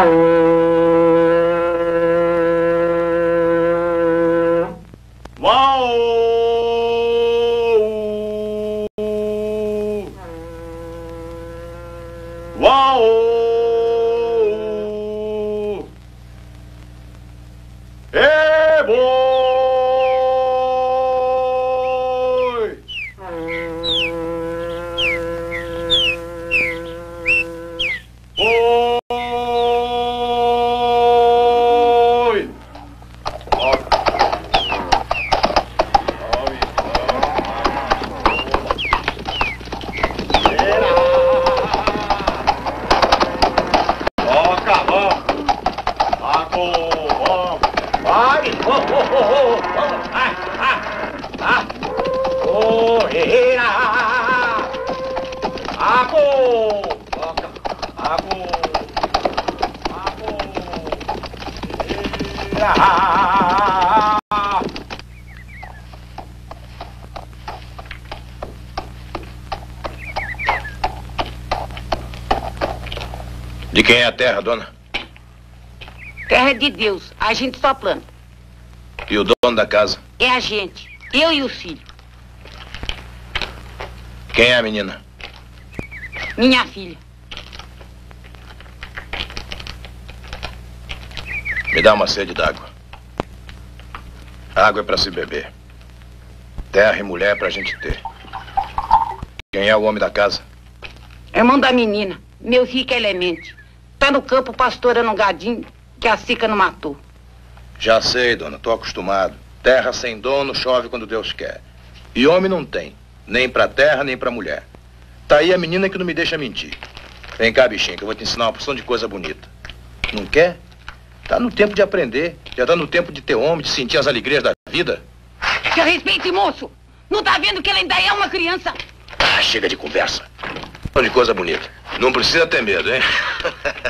De A gente só planta. E o dono da casa? É a gente. Eu e os filhos. Quem é a menina? Minha filha. Me dá uma sede d'água. Água é para se beber. Terra e mulher é pra gente ter. Quem é o homem da casa? Irmão da menina. Meu rico elemente. Tá no campo pastorando um gadinho que a sica não matou. Já sei, dona, tô acostumado. Terra sem dono chove quando Deus quer. E homem não tem, nem pra terra, nem pra mulher. Tá aí a menina que não me deixa mentir. Vem cá, bichinho, que eu vou te ensinar uma porção de coisa bonita. Não quer? Tá no tempo de aprender. Já tá no tempo de ter homem, de sentir as alegrias da vida. Que respeite, moço! Não tá vendo que ele ainda é uma criança? Ah, chega de conversa. De coisa bonita. Não precisa ter medo, hein?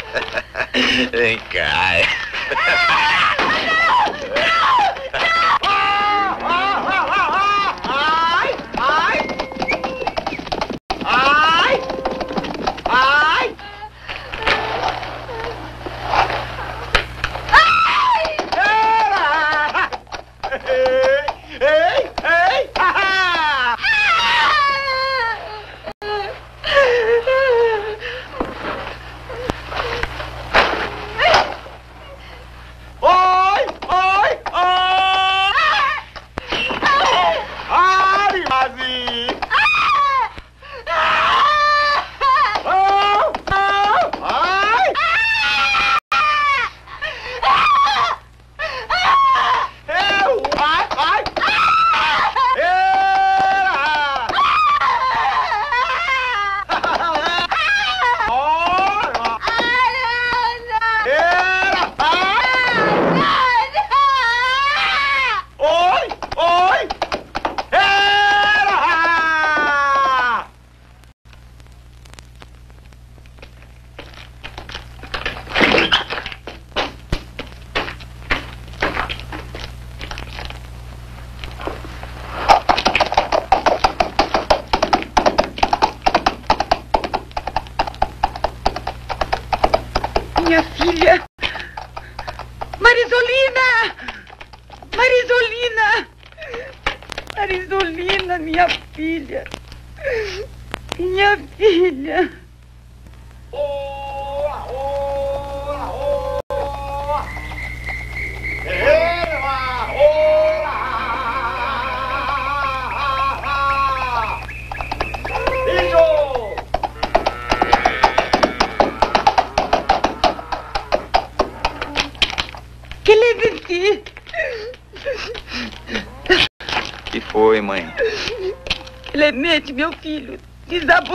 Vem cá.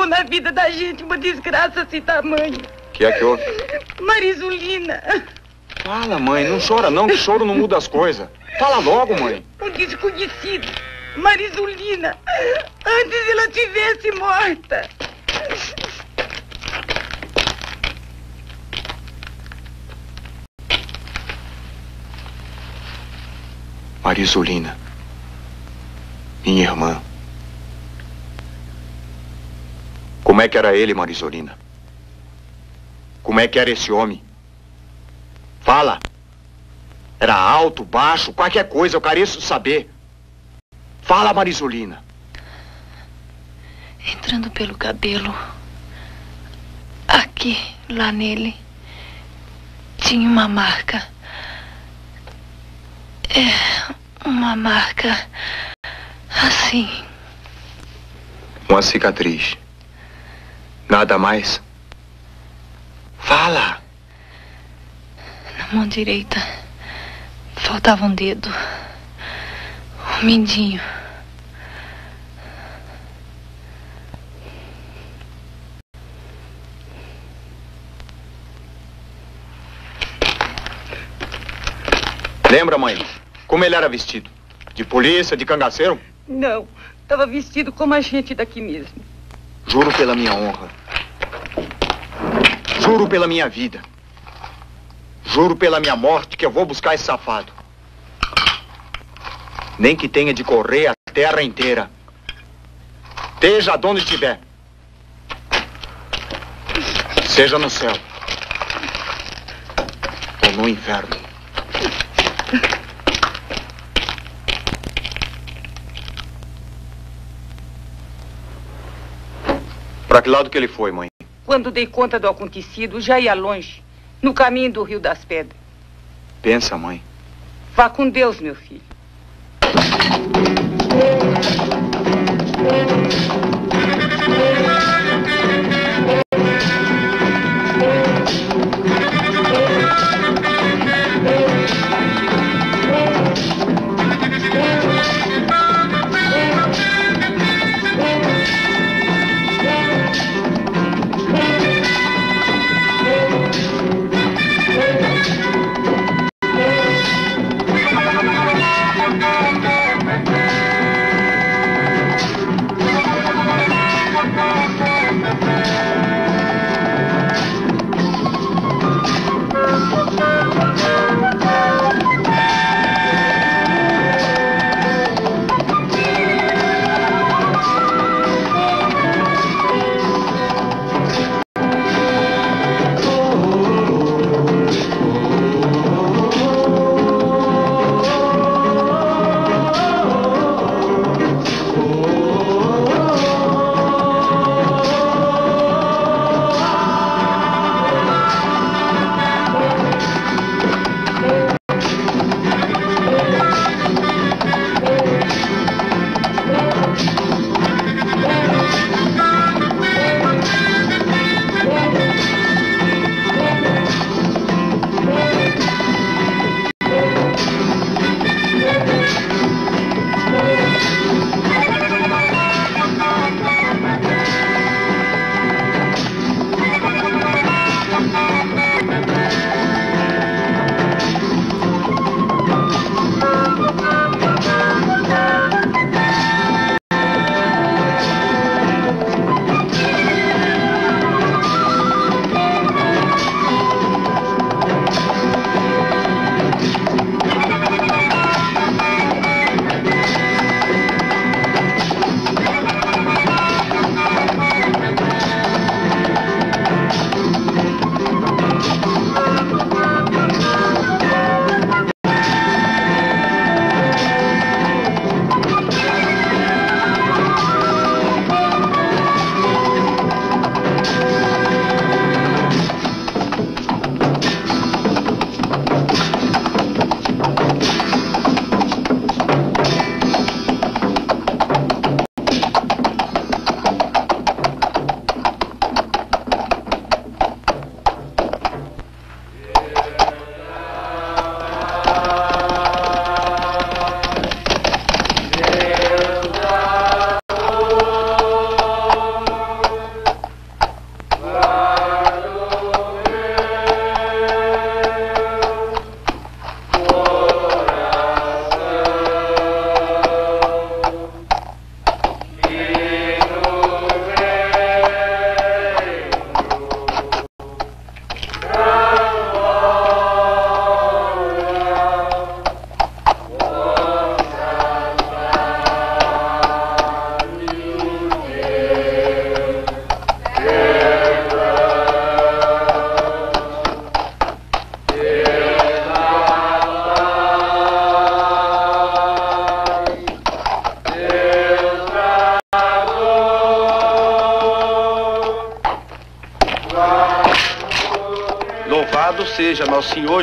na vida da gente uma desgraça assim tamanho. que é que houve? Marisolina, Fala, mãe, não chora não, que choro não muda as coisas. Fala logo, mãe. um desconhecido. Marisolina, antes ela tivesse morta. Marisolina. Minha irmã. Como é que era ele, Marisolina? Como é que era esse homem? Fala. Era alto, baixo, qualquer coisa, eu careço de saber. Fala, Marisolina. Entrando pelo cabelo. Aqui, lá nele. Tinha uma marca. É, uma marca. Assim. Uma cicatriz. Nada mais. Fala. Na mão direita. Faltava um dedo. Um mindinho. Lembra, mãe? Como ele era vestido? De polícia, de cangaceiro? Não, estava vestido como a gente daqui mesmo. Juro pela minha honra. Juro pela minha vida. Juro pela minha morte que eu vou buscar esse safado. Nem que tenha de correr a terra inteira. Esteja onde estiver. Seja no céu. Ou no inferno. Pra que lado que ele foi, mãe? Quando dei conta do acontecido, já ia longe, no caminho do Rio das Pedras. Pensa, mãe. Vá com Deus, meu filho.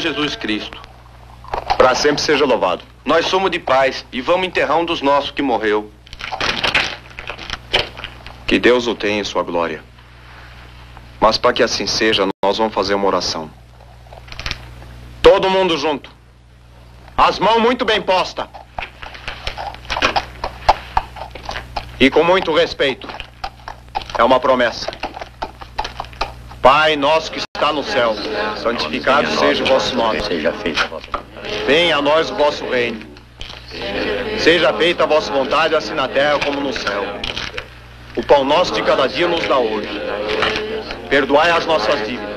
Jesus Cristo. Para sempre seja louvado. Nós somos de paz e vamos enterrar um dos nossos que morreu. Que Deus o tenha em sua glória. Mas para que assim seja, nós vamos fazer uma oração. Todo mundo junto. As mãos muito bem postas. E com muito respeito. É uma promessa. Pai nosso que está no céu, santificado seja o vosso nome. Seja feita a vossa Venha a nós o vosso reino. Seja feita a vossa vontade, assim na terra como no céu. O pão nosso de cada dia nos dá hoje. Perdoai as nossas dívidas.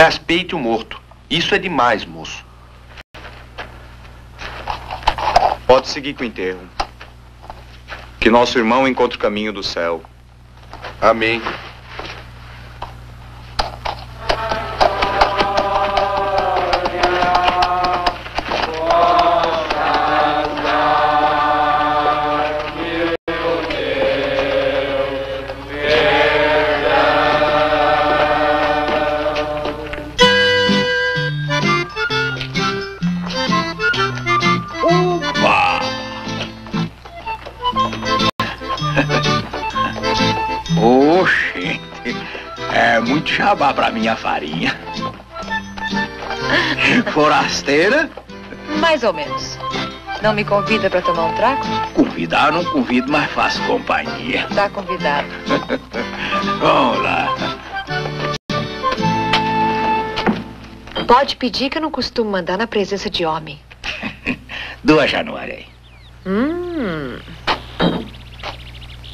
Respeite o morto. Isso é demais, moço. Pode seguir com o enterro. Que nosso irmão encontre o caminho do céu. Amém. Jabá pra minha farinha. Forasteira, Mais ou menos. Não me convida pra tomar um trago? convidar não convido, mas faço companhia. Tá convidado. Vamos lá. Pode pedir que eu não costumo mandar na presença de homem. Duas Januária. Hum.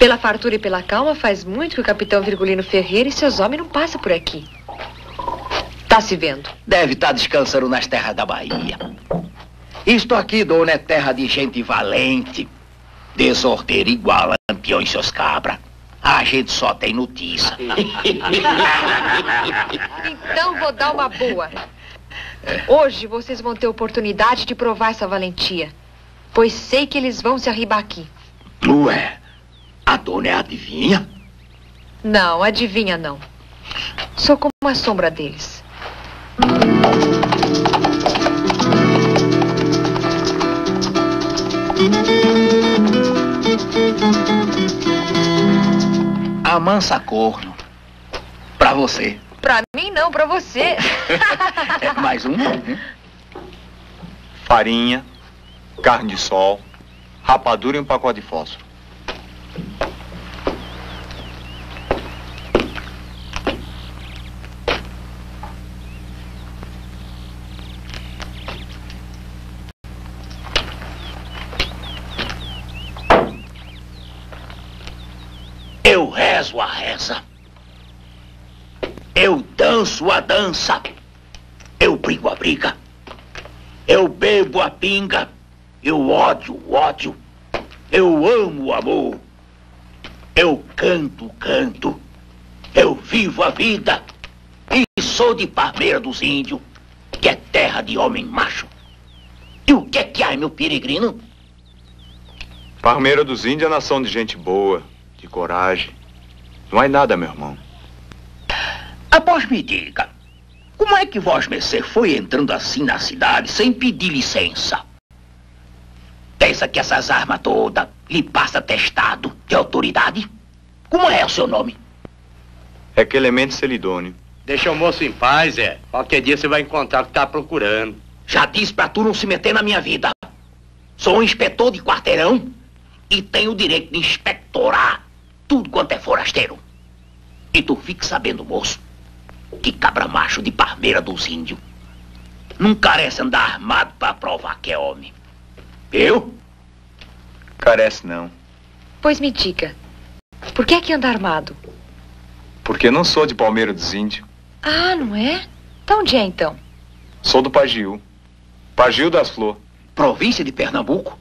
Pela fartura e pela calma, faz muito que o capitão Virgulino Ferreira e seus homens não passam por aqui. Tá se vendo. Deve estar descansando nas terras da Bahia. Isto aqui, dona, é terra de gente valente. Desordeiro igual a lampião em seus cabras. A gente só tem notícia. Então vou dar uma boa. Hoje vocês vão ter oportunidade de provar essa valentia. Pois sei que eles vão se arribar aqui. Ué, a dona é adivinha? Não, adivinha não. Sou como a sombra deles. A mansa corno. Pra você. Pra mim não, pra você. É mais um? Farinha, carne de sol, rapadura e um pacote de fósforo. Eu rezo a reza. Eu danço a dança. Eu brigo a briga. Eu bebo a pinga. Eu ódio o ódio. Eu amo o amor. Eu canto canto. Eu vivo a vida. E sou de Parmeira dos Índios, que é terra de homem macho. E o que é que há, meu peregrino? Parmeira dos Índios é nação de gente boa, de coragem. Não é nada, meu irmão. Após me diga, como é que vós mercê foi entrando assim na cidade sem pedir licença? Pensa que essas armas todas lhe passa testado de autoridade? Como é o seu nome? É Clemente Celidônio. Deixa o moço em paz, é. Qualquer dia você vai encontrar o que tá procurando. Já disse pra tu não se meter na minha vida. Sou um inspetor de quarteirão e tenho o direito de inspectorar tudo quanto é forasteiro. E tu fique sabendo, moço, que cabra macho de parmeira dos índios não carece andar armado pra provar que é homem. Eu? Carece não. Pois me diga, por que é que anda armado? Porque não sou de Palmeira dos Índios. Ah, não é? Então onde é então? Sou do Pagiu. Pagil das Flor. Província de Pernambuco.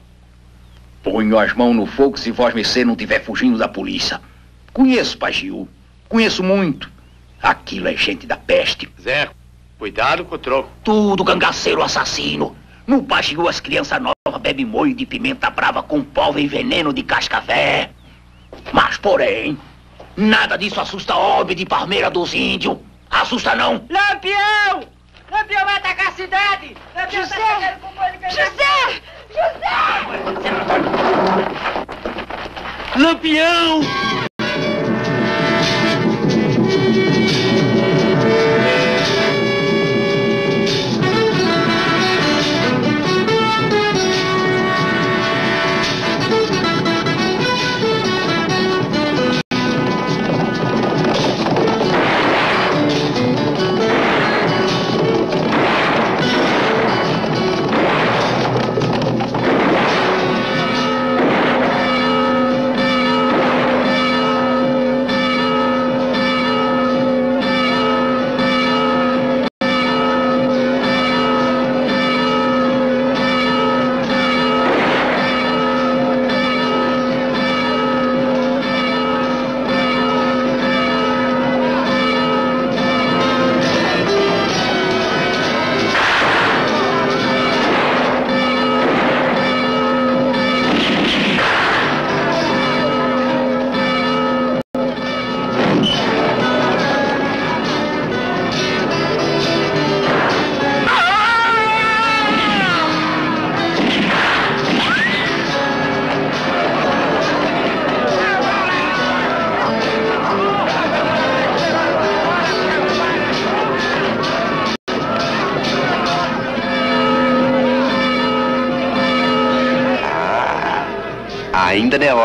Ponho as mãos no fogo se vós mercê não tiver fugindo da polícia. Conheço Pagil. Conheço muito. Aquilo é gente da peste. Zé, cuidado com o troco. Tudo cangaceiro assassino. No Pagil as crianças novas bebem molho de pimenta brava com pólvora e veneno de cascavé. Mas, porém, nada disso assusta Orbe de Parmeira dos Índios. Assusta não. Lampião! Lampião vai atacar a cidade! Lampião José! tá com de José! José! Lampião!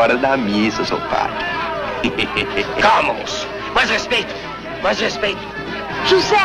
Hora da missa, seu pai. Calma, moço. Mais respeito. Mais respeito. José!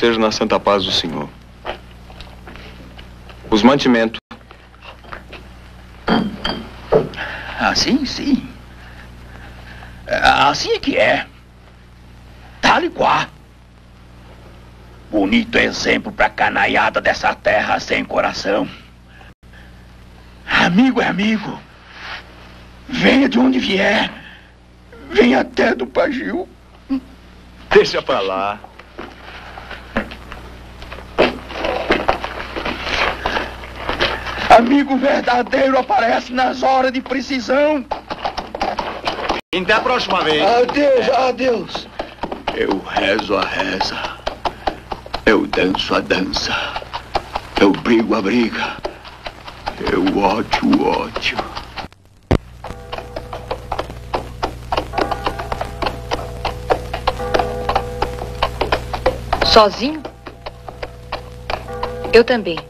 Seja na santa paz do Senhor. Os mantimentos. Assim, sim. Assim é que é. Tal e qual. Bonito exemplo pra canaiada dessa terra sem coração. Amigo é amigo. Venha de onde vier. vem até do Pagil. Deixa pra lá. Amigo verdadeiro aparece nas horas de precisão. Até a próxima vez. Adeus, adeus. Eu rezo a reza. Eu danço a dança. Eu brigo a briga. Eu ódio o ódio. Sozinho? Eu também.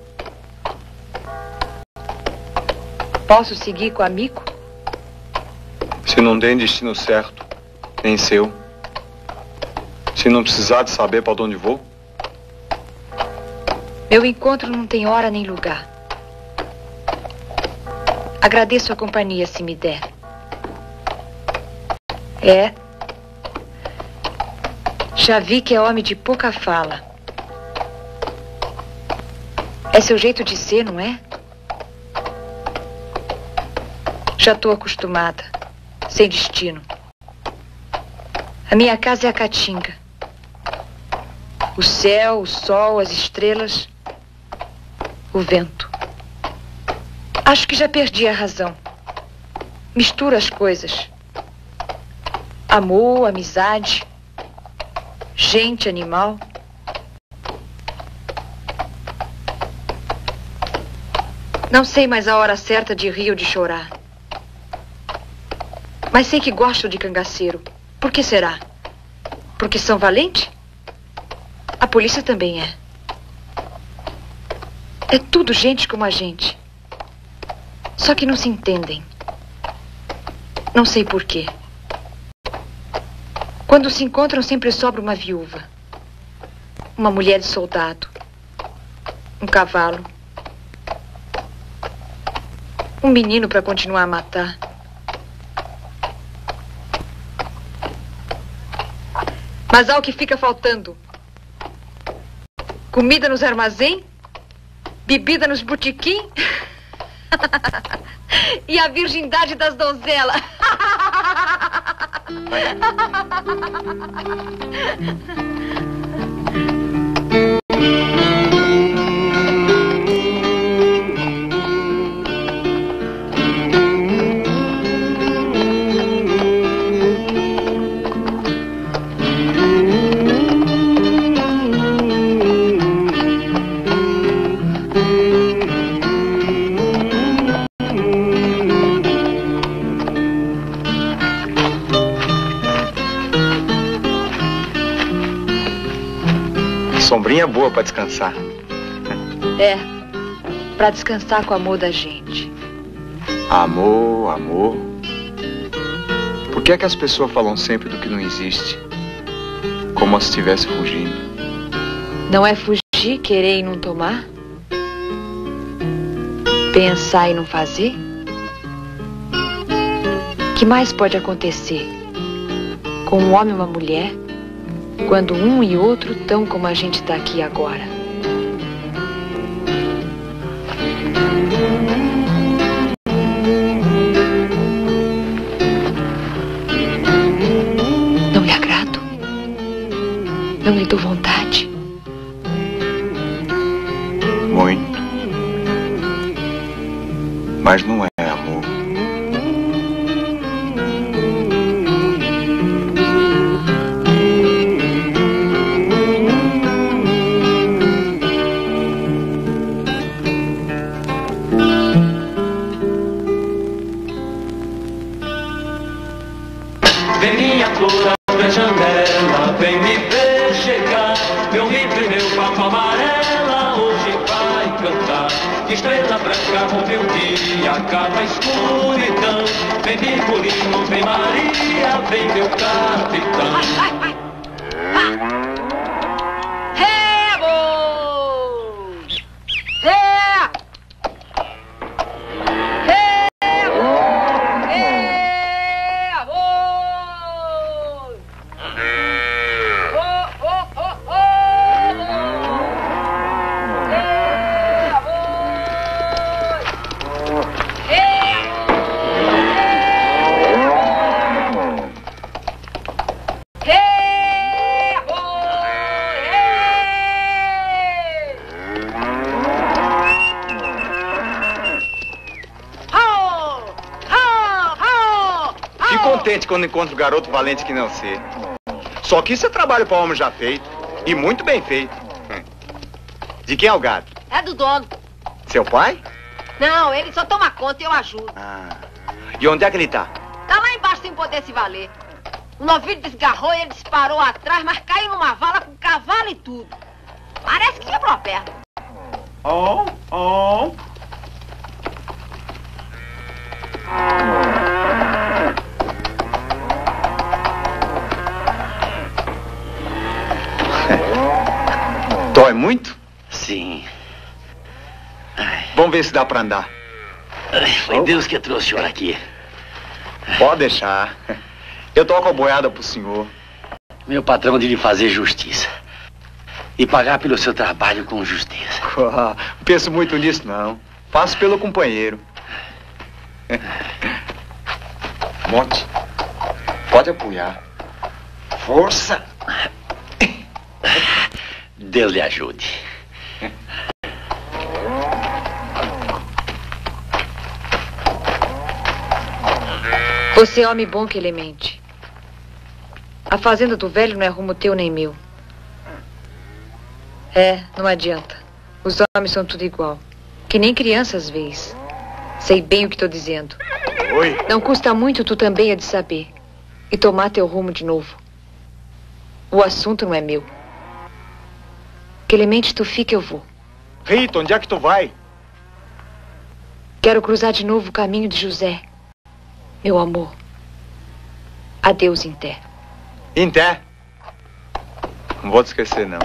Posso seguir com o amigo? Se não tem destino certo, nem seu. Se não precisar de saber para onde vou. Meu encontro não tem hora nem lugar. Agradeço a companhia se me der. É. Já vi que é homem de pouca fala. É seu jeito de ser, não é? Já estou acostumada. Sem destino. A minha casa é a Caatinga. O céu, o sol, as estrelas, o vento. Acho que já perdi a razão. Misturo as coisas. Amor, amizade, gente, animal. Não sei mais a hora certa de rir ou de chorar. Mas sei que gosto de cangaceiro. Por que será? Porque são valentes? A polícia também é. É tudo gente como a gente. Só que não se entendem. Não sei por quê. Quando se encontram, sempre sobra uma viúva. Uma mulher de soldado. Um cavalo. Um menino para continuar a matar. Mas há o que fica faltando: comida nos armazém, bebida nos botequim e a virgindade das donzelas. Boa para descansar. É, para descansar com o amor da gente. Amor, amor. Por que é que as pessoas falam sempre do que não existe? Como se estivesse fugindo. Não é fugir, querer e não tomar? Pensar e não fazer? que mais pode acontecer com um homem e uma mulher quando um e outro estão como a gente está aqui agora? Não lhe agrado? Não lhe dou vontade? Quando encontro garoto valente que não sei. Só que isso é trabalho para homem já feito. E muito bem feito. De quem é o gado? É do dono. Seu pai? Não, ele só toma conta e eu ajudo. Ah. E onde é que ele tá? Tá lá embaixo sem poder se valer. O novilho desgarrou e ele disparou atrás, mas caiu numa vala com cavalo e tudo. Parece que quebrou a perna. Oh, oh. Dói muito? Sim. Vamos ver se dá pra andar. Foi Deus que trouxe o senhor aqui. Pode deixar. Eu toco a boiada pro senhor. Meu patrão de lhe fazer justiça. E pagar pelo seu trabalho com justiça. Ah, penso muito nisso, não. Faço pelo companheiro. Monte, pode apoiar. Força! Deus lhe ajude. Você é homem bom, Clemente. A fazenda do velho não é rumo teu nem meu. É, não adianta. Os homens são tudo igual. Que nem crianças vês. Sei bem o que estou dizendo. Oi. Não custa muito tu também a de saber. E tomar teu rumo de novo. O assunto não é meu. Clemente, tu fica, eu vou. Rita, onde é que tu vai? Quero cruzar de novo o caminho de José. Meu amor. Adeus, Inté. Inté. Não vou te esquecer, não.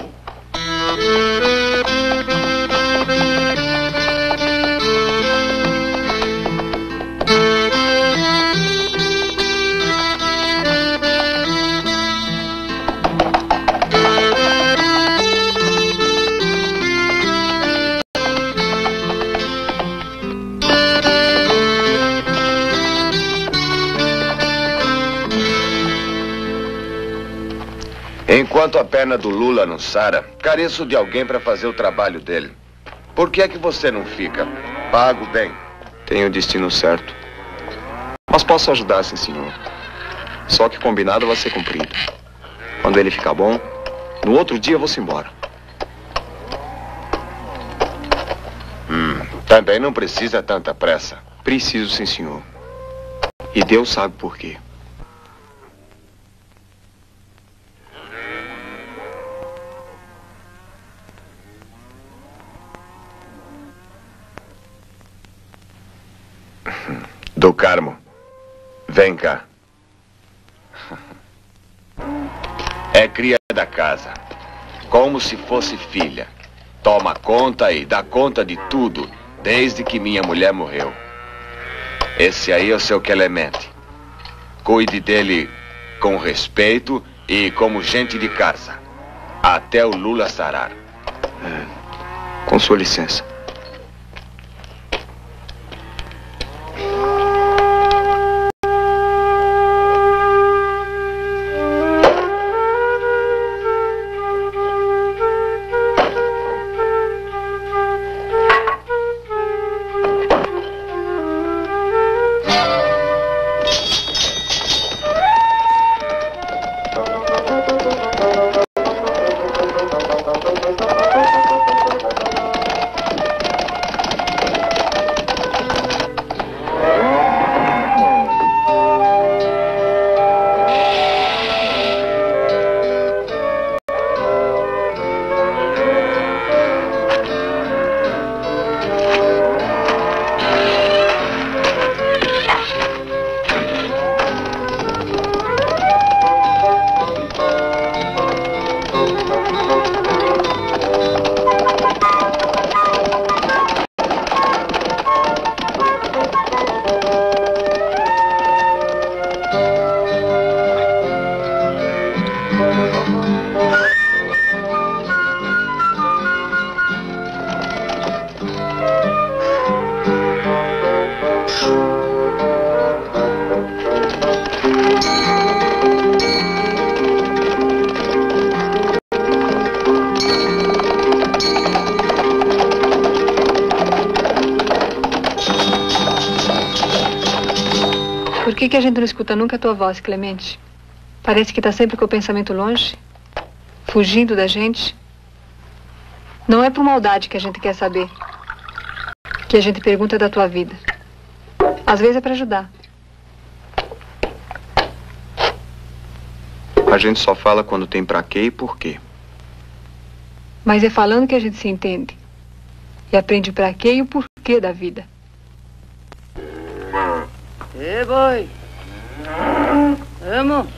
Enquanto a perna do Lula não sara, careço de alguém para fazer o trabalho dele. Por que é que você não fica? Pago bem. Tenho o destino certo. Mas posso ajudar, sim, senhor. Só que combinado vai ser cumprido. Quando ele ficar bom, no outro dia eu vou-se embora. Hum, também não precisa tanta pressa. Preciso, sim, senhor. E Deus sabe por quê. Do Carmo, vem cá. É cria da casa. Como se fosse filha. Toma conta e dá conta de tudo, desde que minha mulher morreu. Esse aí é o seu Clemente. Cuide dele com respeito e como gente de casa. Até o Lula sarar. Com sua licença. Escuta nunca a tua voz, Clemente? Parece que tá sempre com o pensamento longe, fugindo da gente. Não é por maldade que a gente quer saber. Que a gente pergunta da tua vida. Às vezes é para ajudar. A gente só fala quando tem pra quê e por quê. Mas é falando que a gente se entende. E aprende pra quê e o porquê da vida. Ê, boi. Vamos.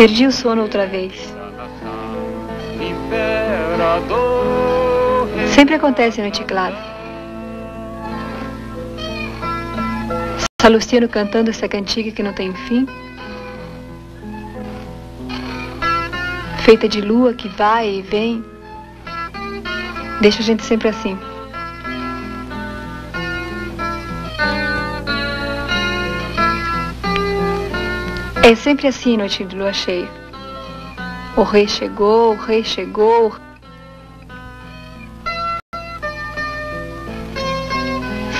Perdi o sono outra vez. Sempre acontece noite clara. Salustiano cantando essa cantiga que não tem fim. Feita de lua que vai e vem. Deixa a gente sempre assim. É sempre assim noite de lua cheia. O rei chegou, o rei chegou.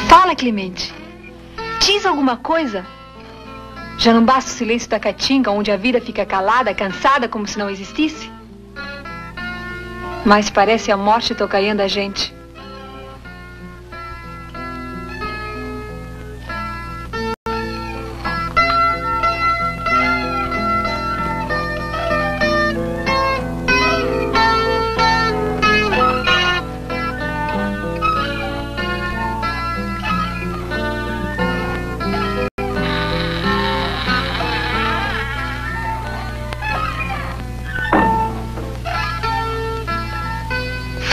Fala, Clemente. Diz alguma coisa? Já não basta o silêncio da caatinga, onde a vida fica calada, cansada, como se não existisse? Mas parece a morte tocaiando a gente.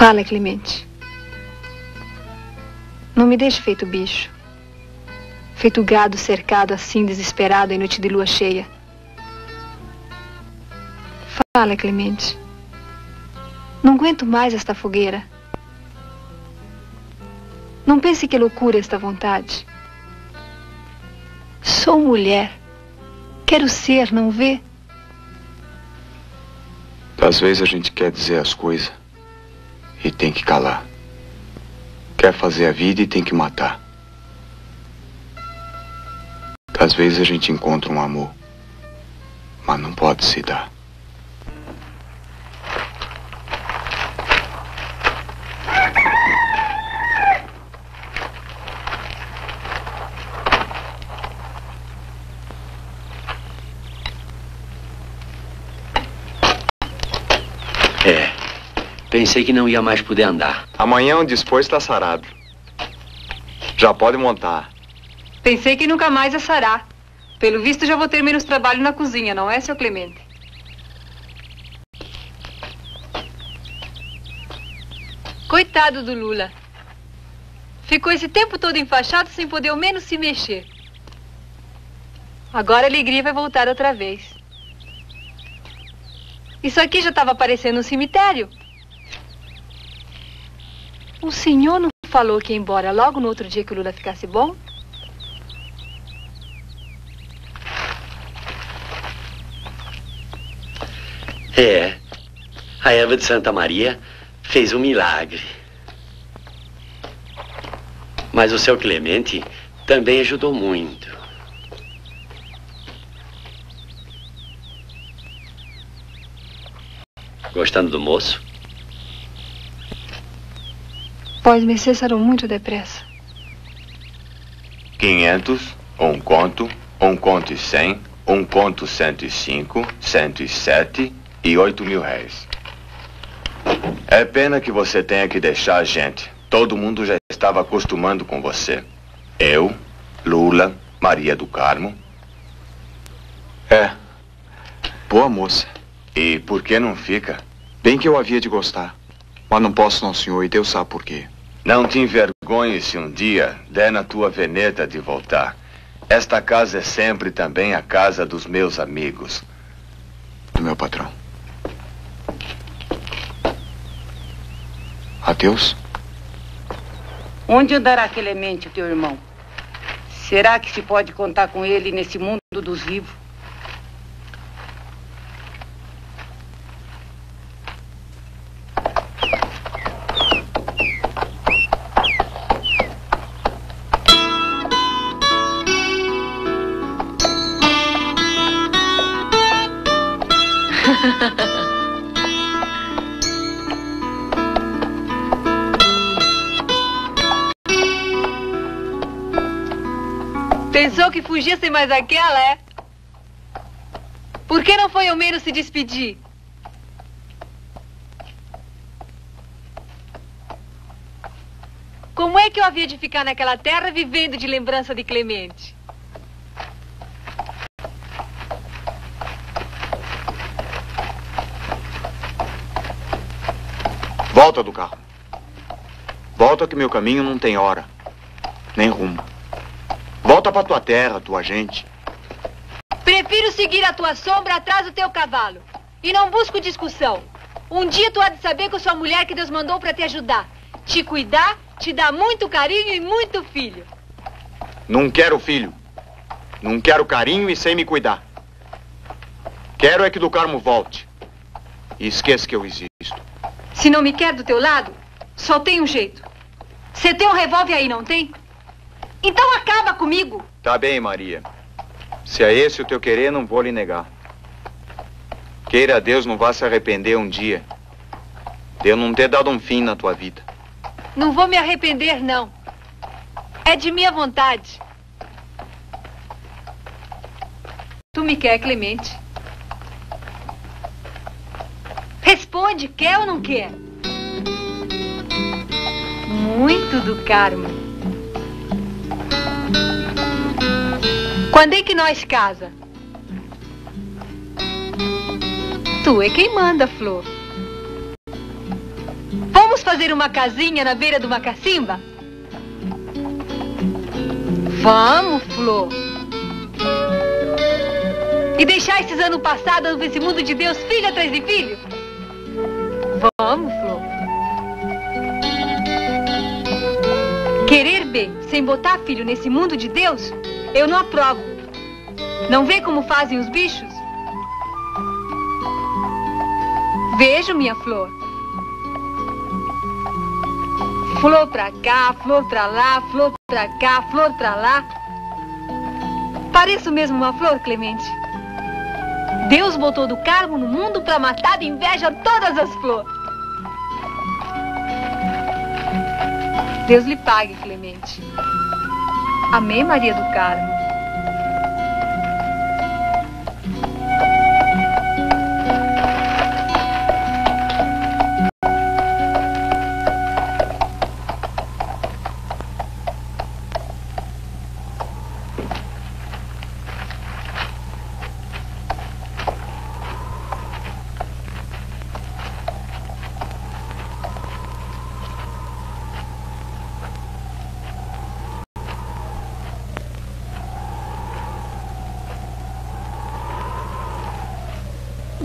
Fala, Clemente. Não me deixe feito bicho. Feito gado cercado assim, desesperado em noite de lua cheia. Fala, Clemente. Não aguento mais esta fogueira. Não pense que loucura esta vontade. Sou mulher. Quero ser, não vê? Às vezes a gente quer dizer as coisas e tem que calar. Quer fazer a vida e tem que matar. Às vezes a gente encontra um amor, mas não pode se dar. É. Pensei que não ia mais poder andar. Amanhã, onde dispor, está sarado. Já pode montar. Pensei que nunca mais ia sarar. Pelo visto, já vou ter menos trabalho na cozinha, não é, seu Clemente? Coitado do Lula. Ficou esse tempo todo enfaixado sem poder ao menos se mexer. Agora a alegria vai voltar outra vez. Isso aqui já estava parecendo um cemitério. O senhor não falou que ia embora logo no outro dia que o Lula ficasse bom? É. A Eva de Santa Maria fez um milagre. Mas o seu Clemente também ajudou muito. Gostando do moço? Vós me cessaram muito depressa. 500, um conto, um conto e cem, um conto cento e cinco, cento e sete e oito mil réis. É pena que você tenha que deixar a gente. Todo mundo já estava acostumando com você. Eu, Lula, Maria do Carmo. É. Boa moça. E por que não fica? Bem que eu havia de gostar. Mas não posso não, senhor, e Deus sabe por quê. Não te envergonhe se um dia der na tua veneta de voltar. Esta casa é sempre também a casa dos meus amigos. Do meu patrão. Adeus. Onde andará Clemente, teu irmão? Será que se pode contar com ele nesse mundo dos vivos? Pensou que fugia sem mais aquela, é? Por que não foi ao menos se despedir? Como é que eu havia de ficar naquela terra vivendo de lembrança de Clemente? Volta do carro. Volta que meu caminho não tem hora, nem rumo. Volta pra tua terra, tua gente. Prefiro seguir a tua sombra atrás do teu cavalo. E não busco discussão. Um dia tu há de saber que eu sou a mulher que Deus mandou para te ajudar. Te cuidar, te dar muito carinho e muito filho. Não quero filho. Não quero carinho e sem me cuidar. Quero é que do Carmo volte. E esqueça que eu existo. Se não me quer do teu lado, só tem um jeito. Você tem um revólver aí, não tem? Então acaba comigo. Tá bem, Maria. Se é esse o teu querer, não vou lhe negar. Queira Deus não vá se arrepender um dia de eu não ter dado um fim na tua vida. Não vou me arrepender, não. É de minha vontade. Tu me quer, Clemente? Responde, quer ou não quer? Muito do Carmo. Quando é que nós casa? Tu é quem manda, Flor. Vamos fazer uma casinha na beira de uma cacimba? Vamos, Flor. E deixar esses anos passados nesse mundo de Deus, filho atrás de filho? Vamos, Flor. Querer bem sem botar filho nesse mundo de Deus, eu não aprovo. Não vê como fazem os bichos? Vejo, minha flor. Flor pra cá, flor pra lá, flor pra cá, flor pra lá. Pareço mesmo uma flor, Clemente. Deus botou do Carmo no mundo pra matar de inveja todas as flores. Deus lhe pague, Clemente. Amém, Maria do Carmo.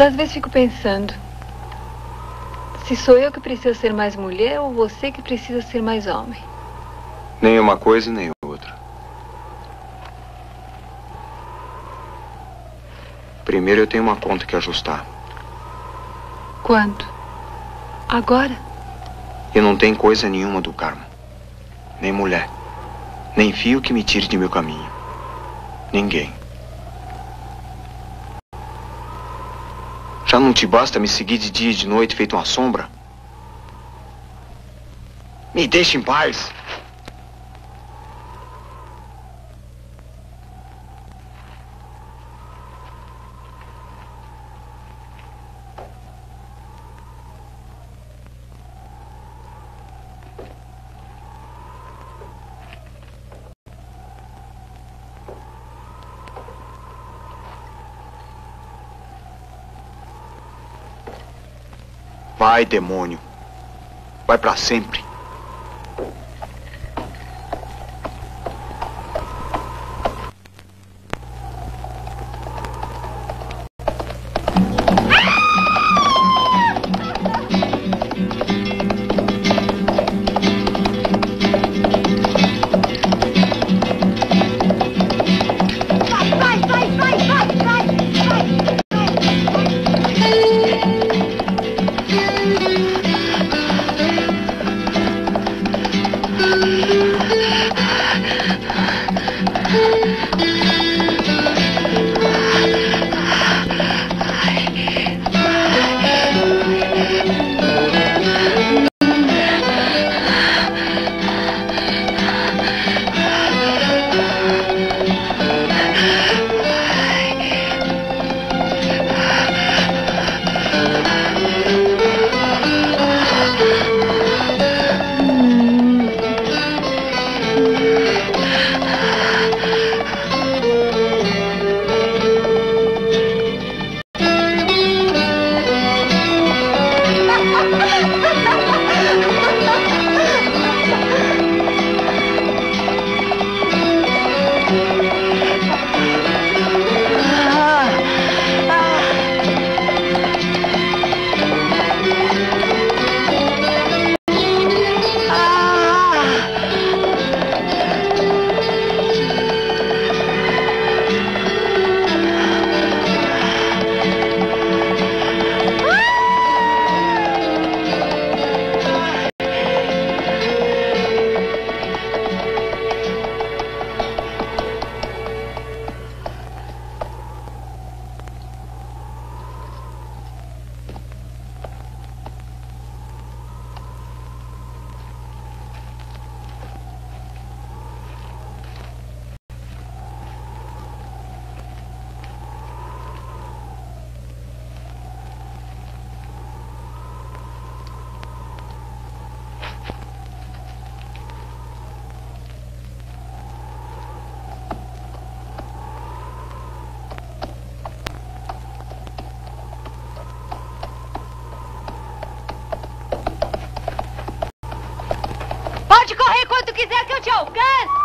Das vezes fico pensando. Se sou eu que preciso ser mais mulher ou você que precisa ser mais homem. Nem uma coisa e nem outra. Primeiro eu tenho uma conta que ajustar. Quando? Agora? E não tem coisa nenhuma do Carmo. Nem mulher. Nem fio que me tire de meu caminho. Ninguém. Não te basta me seguir de dia e de noite feito uma sombra? Me deixe em paz. Vai, demônio. Vai para sempre. Quanto quiser que eu te alcance.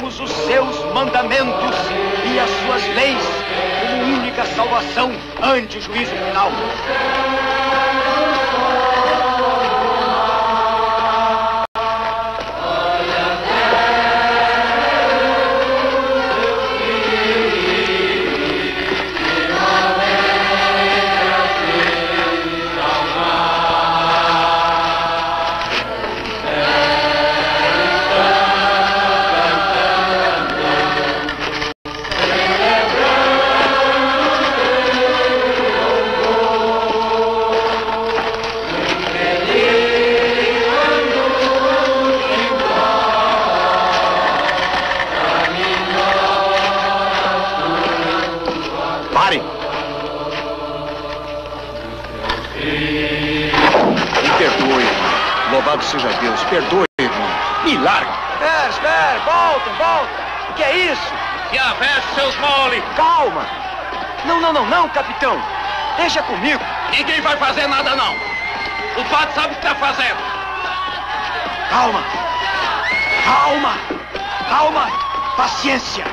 Os seus mandamentos e as suas leis como única salvação ante o juízo final. Não, não, não, capitão. Deixa comigo. Ninguém vai fazer nada, não. O padre sabe o que está fazendo. Calma! Calma! Calma! Paciência!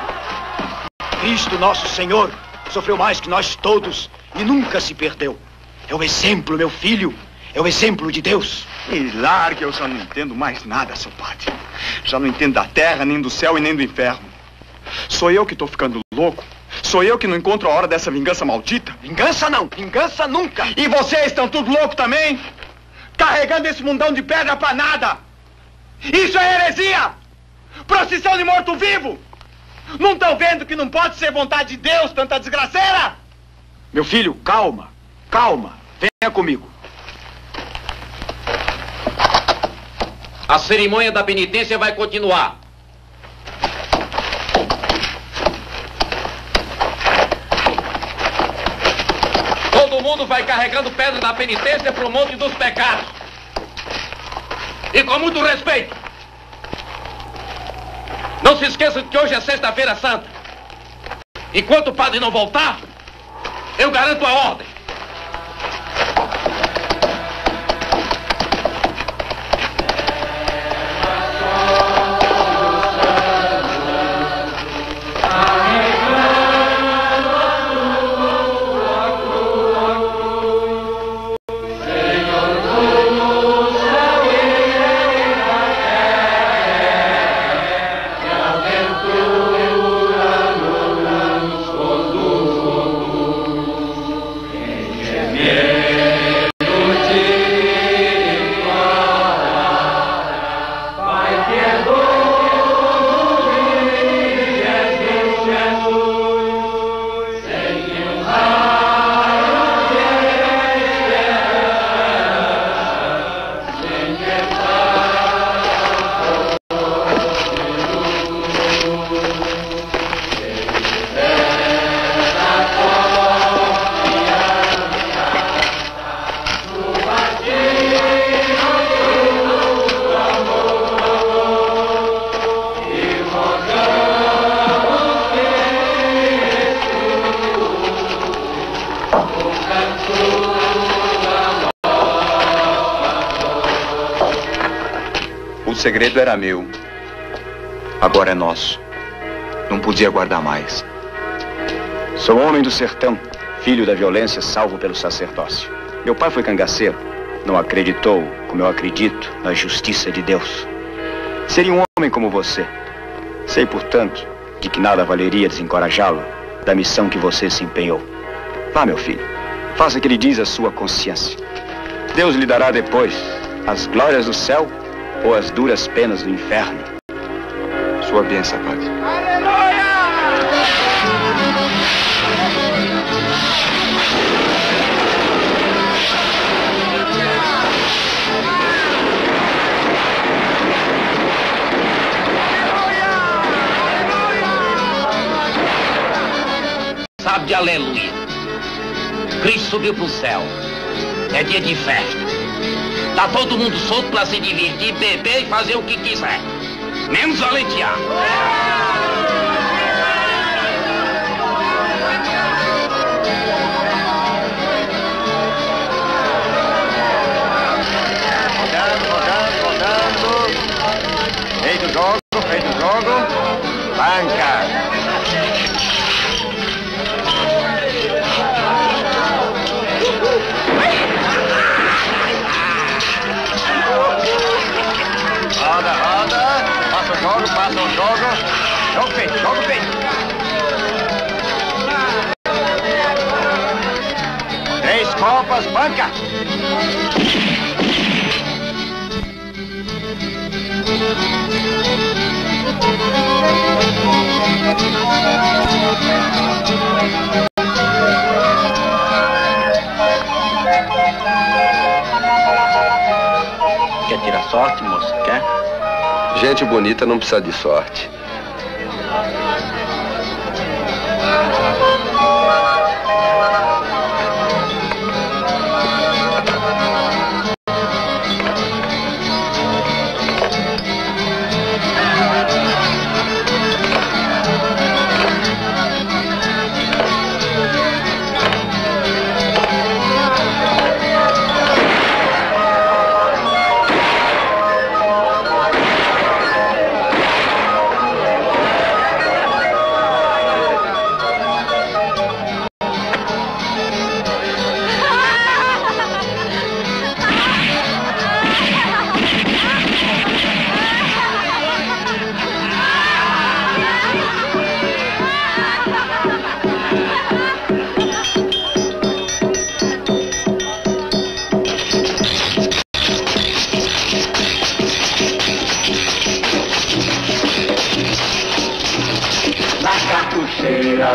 Cristo nosso Senhor sofreu mais que nós todos e nunca se perdeu. É o exemplo, meu filho. É o exemplo de Deus. Me largue, eu já não entendo mais nada, seu padre. Já não entendo da terra, nem do céu e nem do inferno. Sou eu que estou ficando louco? Sou eu que não encontro a hora dessa vingança maldita? Vingança não, vingança nunca. E vocês estão tudo louco também? Carregando esse mundão de pedra pra nada! Isso é heresia! Procissão de morto-vivo! Não estão vendo que não pode ser vontade de Deus tanta desgraceira? Meu filho, calma, calma. Venha comigo. A cerimônia da penitência vai continuar. Todo mundo vai carregando pedra da penitência para o monte dos pecados. E com muito respeito. Não se esqueça que hoje é sexta-feira santa. Enquanto o padre não voltar, eu garanto a ordem. Segredo era meu. Agora é nosso. Não podia guardar mais. Sou homem do sertão, filho da violência, salvo pelo sacerdócio. Meu pai foi cangaceiro. Não acreditou, como eu acredito, na justiça de Deus. Seria um homem como você. Sei, portanto, de que nada valeria desencorajá-lo da missão que você se empenhou. Vá, meu filho. Faça o que lhe diz a sua consciência. Deus lhe dará depois as glórias do céu ou as duras penas do inferno. Sua bênção, padre. Sabe de aleluia. Cristo subiu pro céu. É dia de festa. Tá todo mundo solto pra se divertir, beber e fazer o que quiser. Menos aletear. Rodando, rodando, rodando. Feito o jogo, feito o jogo. Banca. Roda, roda. Passa o jogo, passa o jogo. Jogo feito, jogo feito. Três copas, banca. Quer tirar sorte, moço? Gente bonita não precisa de sorte.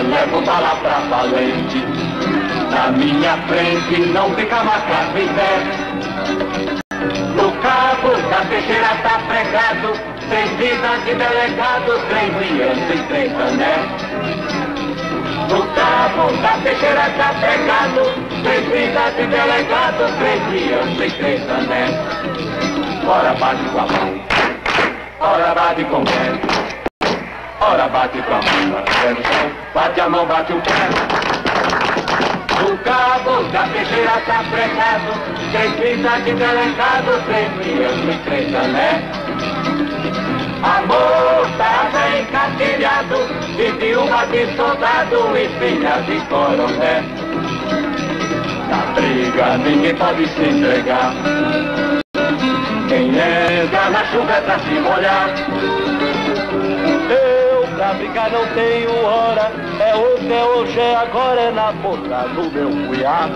Levo bala pra valente. Na minha frente não fica macaco pé. No cabo da peixeira tá pregado, três vidas de delegado, três crianças e três ané. No cabo da peixeira tá pregado, três vidas de delegado, três crianças e três ané. Ora bate com a mão, ora bate com o pé. Ora bate com a mão, no chão, bate a mão, bate o pé. No cabo da peixeira tá pregado, três fitas de delegado, três crianças e três. Amor tá bem encatilhado, de viúva de soldado e filha de coronel. Na briga ninguém pode se entregar, quem entra na chuva é pra se molhar. Pra brigar não tenho hora, é hoje, é hoje, é agora, é na boca do meu cunhado.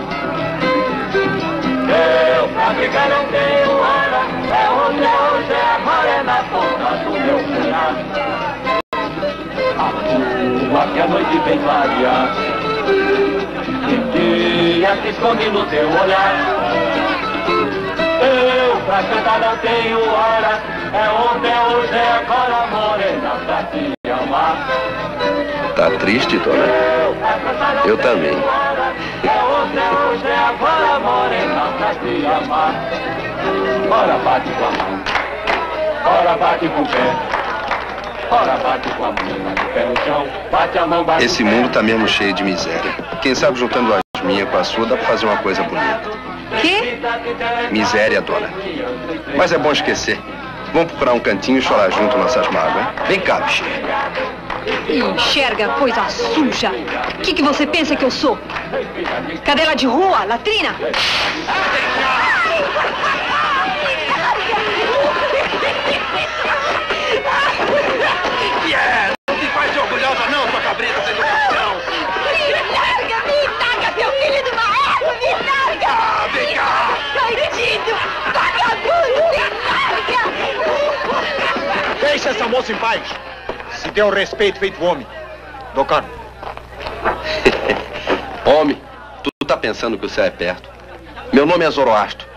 Eu pra brigar não tenho hora, é hoje, é hoje, é agora, é na boca do meu cunhado. A que a noite vem clarear, que dia se esconde no teu olhar. Eu pra cantar não tenho hora, é ontem, é hoje, é agora, morena, pra amar. Tá triste, dona? Eu também. Ora bate com a mão, ora bate com o pé. Ora bate com a mão, bate o pé no chão, bate a mão, bate Esse mundo tá mesmo cheio de miséria. Quem sabe juntando as minhas com a sua dá pra fazer uma coisa bonita. Que? Miséria, dona. Mas é bom esquecer. Vamos procurar um cantinho e chorar junto nossas mágoas. Vem cá, bichinha. Enxerga, coisa suja. O que, que você pensa que eu sou? Cadela de rua? Latrina? Deixa essa moça em paz. Se o respeito feito homem. Dom Carmo. Homem, tu tá pensando que o céu é perto. Meu nome é Zoroastro.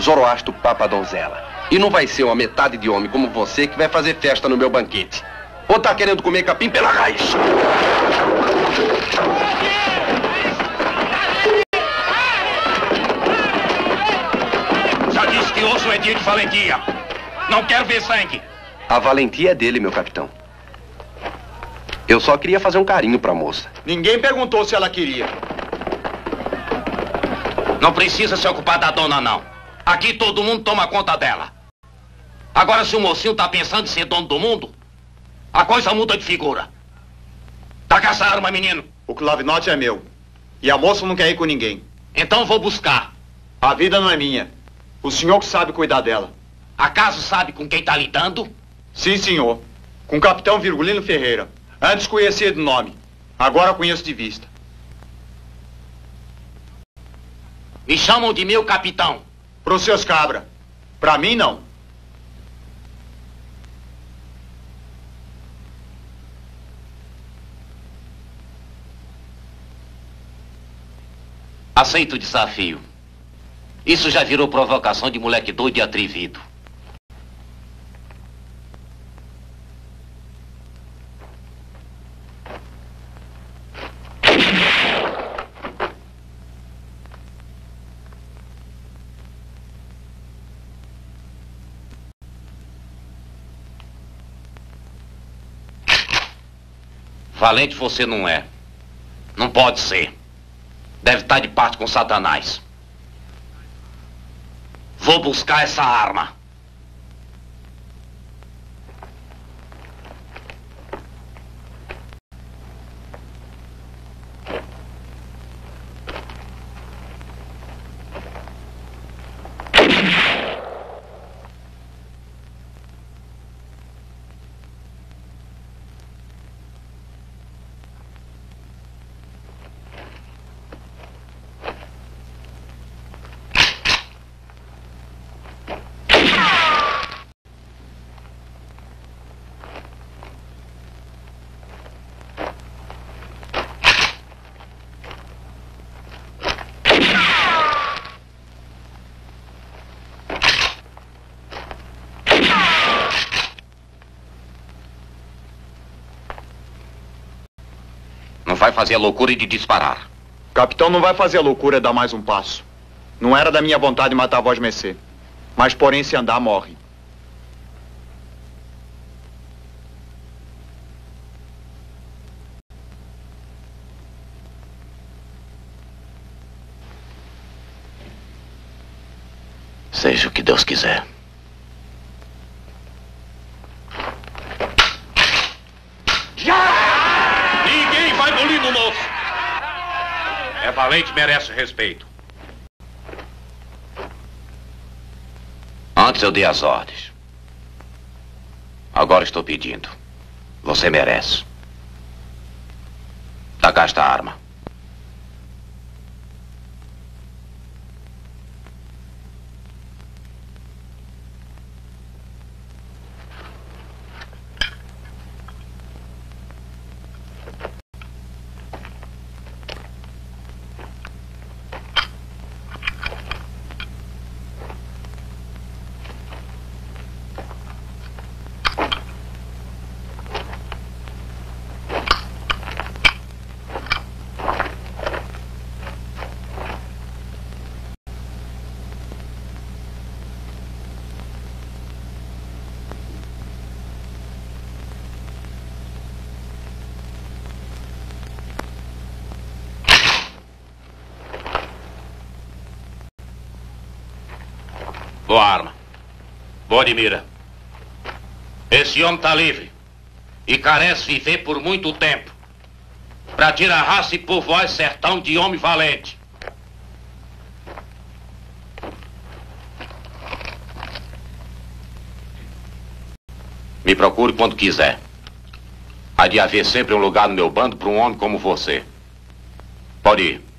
Zoroastro Papa Donzela. E não vai ser uma metade de homem como você que vai fazer festa no meu banquete. Ou tá querendo comer capim pela raiz? Já disse que hoje é dia de valentia. Não quero ver sangue. A valentia é dele, meu capitão. Eu só queria fazer um carinho pra moça. Ninguém perguntou se ela queria. Não precisa se ocupar da dona, não. Aqui todo mundo toma conta dela. Agora, se o mocinho tá pensando em ser dono do mundo, a coisa muda de figura. Tá com essa arma, menino? O clavinote é meu. E a moça não quer ir com ninguém. Então vou buscar. A vida não é minha. O senhor que sabe cuidar dela. Acaso sabe com quem tá lidando? Sim, senhor. Com o capitão Virgulino Ferreira. Antes conhecia de nome. Agora conheço de vista. Me chamam de meu capitão. Pros seus cabra. Pra mim, não. Aceito o desafio. Isso já virou provocação de moleque doido e atrevido. Valente você não é. Não pode ser. Deve estar de parte com Satanás. Vou buscar essa arma. Não vai fazer a loucura de disparar. Capitão não vai fazer a loucura dar mais um passo. Não era da minha vontade matar a voz Mercê. Mas, porém, se andar, morre. Seja o que Deus quiser. Ninguém vai bulir no moço. É valente, merece respeito. Antes eu dei as ordens. Agora estou pedindo. Você merece. Cá esta arma. Boa arma. Boa de mira. Esse homem está livre e carece viver por muito tempo para tirar raça e povoar esse sertão de homem valente. Me procure quando quiser. Há de haver sempre um lugar no meu bando para um homem como você. Pode ir.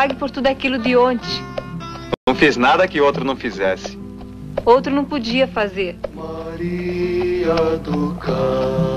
Pague por tudo aquilo de ontem. Não fiz nada que outro não fizesse. Outro não podia fazer. Maria do do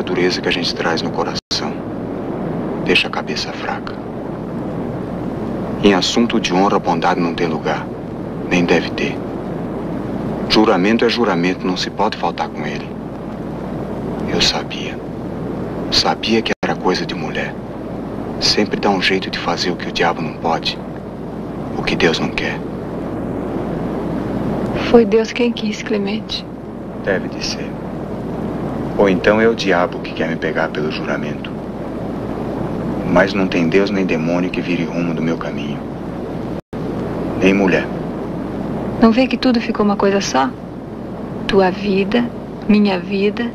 a dureza que a gente traz no coração. Deixa a cabeça fraca. Em assunto de honra, bondade não tem lugar. Nem deve ter. Juramento é juramento, não se pode faltar com ele. Eu sabia. Sabia que era coisa de mulher. Sempre dá um jeito de fazer o que o diabo não pode. O que Deus não quer. Foi Deus quem quis, Clemente. Deve de ser. Ou então é o diabo que quer me pegar pelo juramento. Mas não tem Deus nem demônio que vire rumo do meu caminho. Nem mulher. Não vê que tudo ficou uma coisa só? Tua vida, minha vida,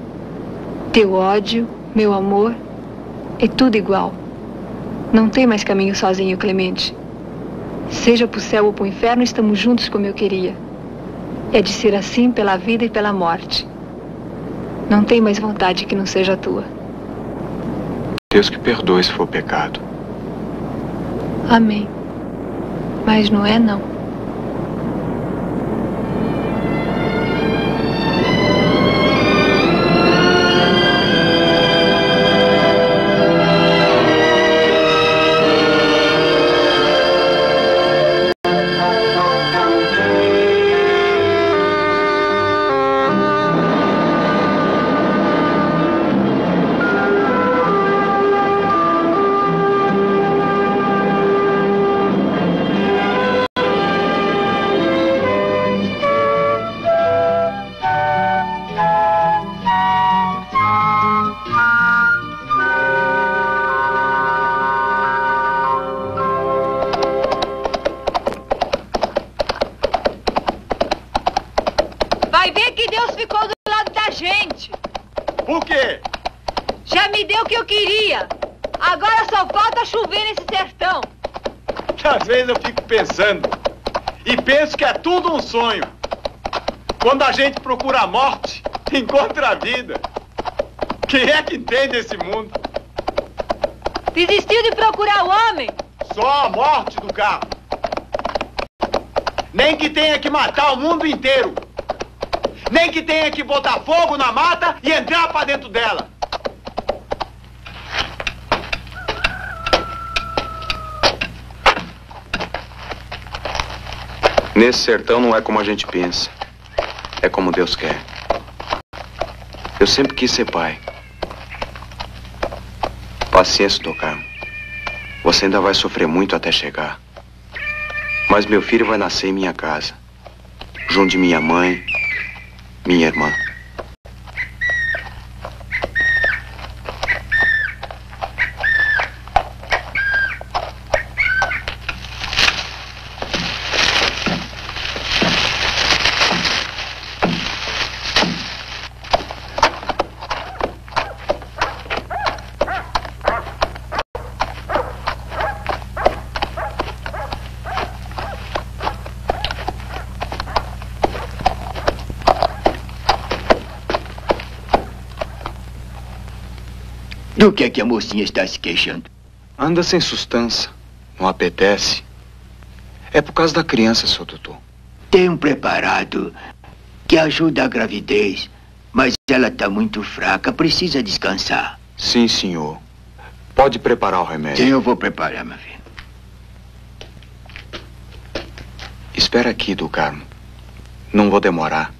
teu ódio, meu amor, é tudo igual. Não tem mais caminho sozinho, Clemente. Seja pro céu ou pro inferno, estamos juntos como eu queria. É de ser assim pela vida e pela morte. Não tem mais vontade que não seja a tua. Deus que perdoe se for pecado. Amém. Mas não é não. Sonho. Quando a gente procura a morte, encontra a vida. Quem é que entende esse mundo? Desistiu de procurar o homem? Só a morte do carro. Nem que tenha que matar o mundo inteiro. Nem que tenha que botar fogo na mata e entrar pra dentro dela. Nesse sertão não é como a gente pensa. É como Deus quer. Eu sempre quis ser pai. Paciência, Tocar. Você ainda vai sofrer muito até chegar. Mas meu filho vai nascer em minha casa. Junto de minha mãe, minha irmã. Do que é que a mocinha está se queixando? Anda sem sustância. Não apetece. É por causa da criança, seu doutor. Tem um preparado que ajuda a gravidez, mas ela está muito fraca, precisa descansar. Sim, senhor. Pode preparar o remédio. Sim, eu vou preparar, meu filho. Espera aqui, do Carmo. Não vou demorar.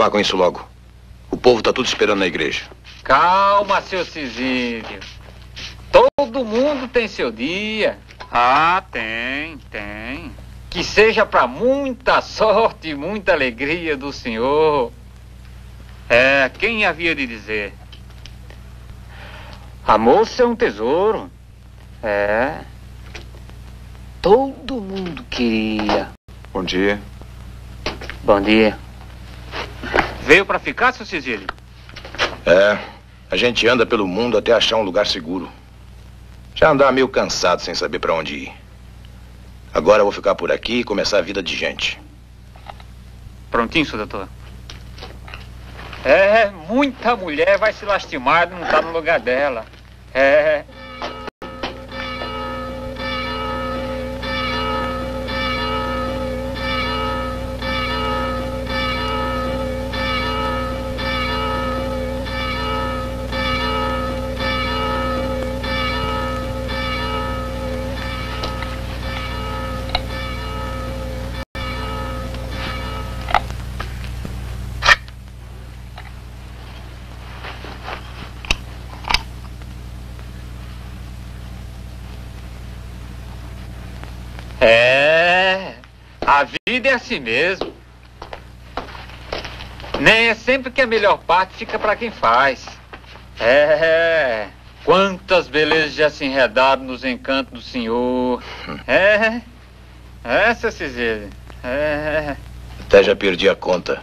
Acabar com isso logo. O povo tá tudo esperando na igreja. Calma, seu Cisílio. Todo mundo tem seu dia. Ah, tem, tem. Que seja para muita sorte e muita alegria do senhor. É, quem havia de dizer? A moça é um tesouro. É. Todo mundo queria. Bom dia. Bom dia. Veio para ficar, seu Cisílio? É, a gente anda pelo mundo até achar um lugar seguro. Já andar meio cansado sem saber para onde ir. Agora eu vou ficar por aqui e começar a vida de gente. Prontinho, seu doutor. É, muita mulher vai se lastimar de não estar no lugar dela. É, vida é assim mesmo. Nem é sempre que a melhor parte fica para quem faz. É, quantas belezas já se enredaram nos encantos do Senhor. É, essa Cisele. É. Até já perdi a conta.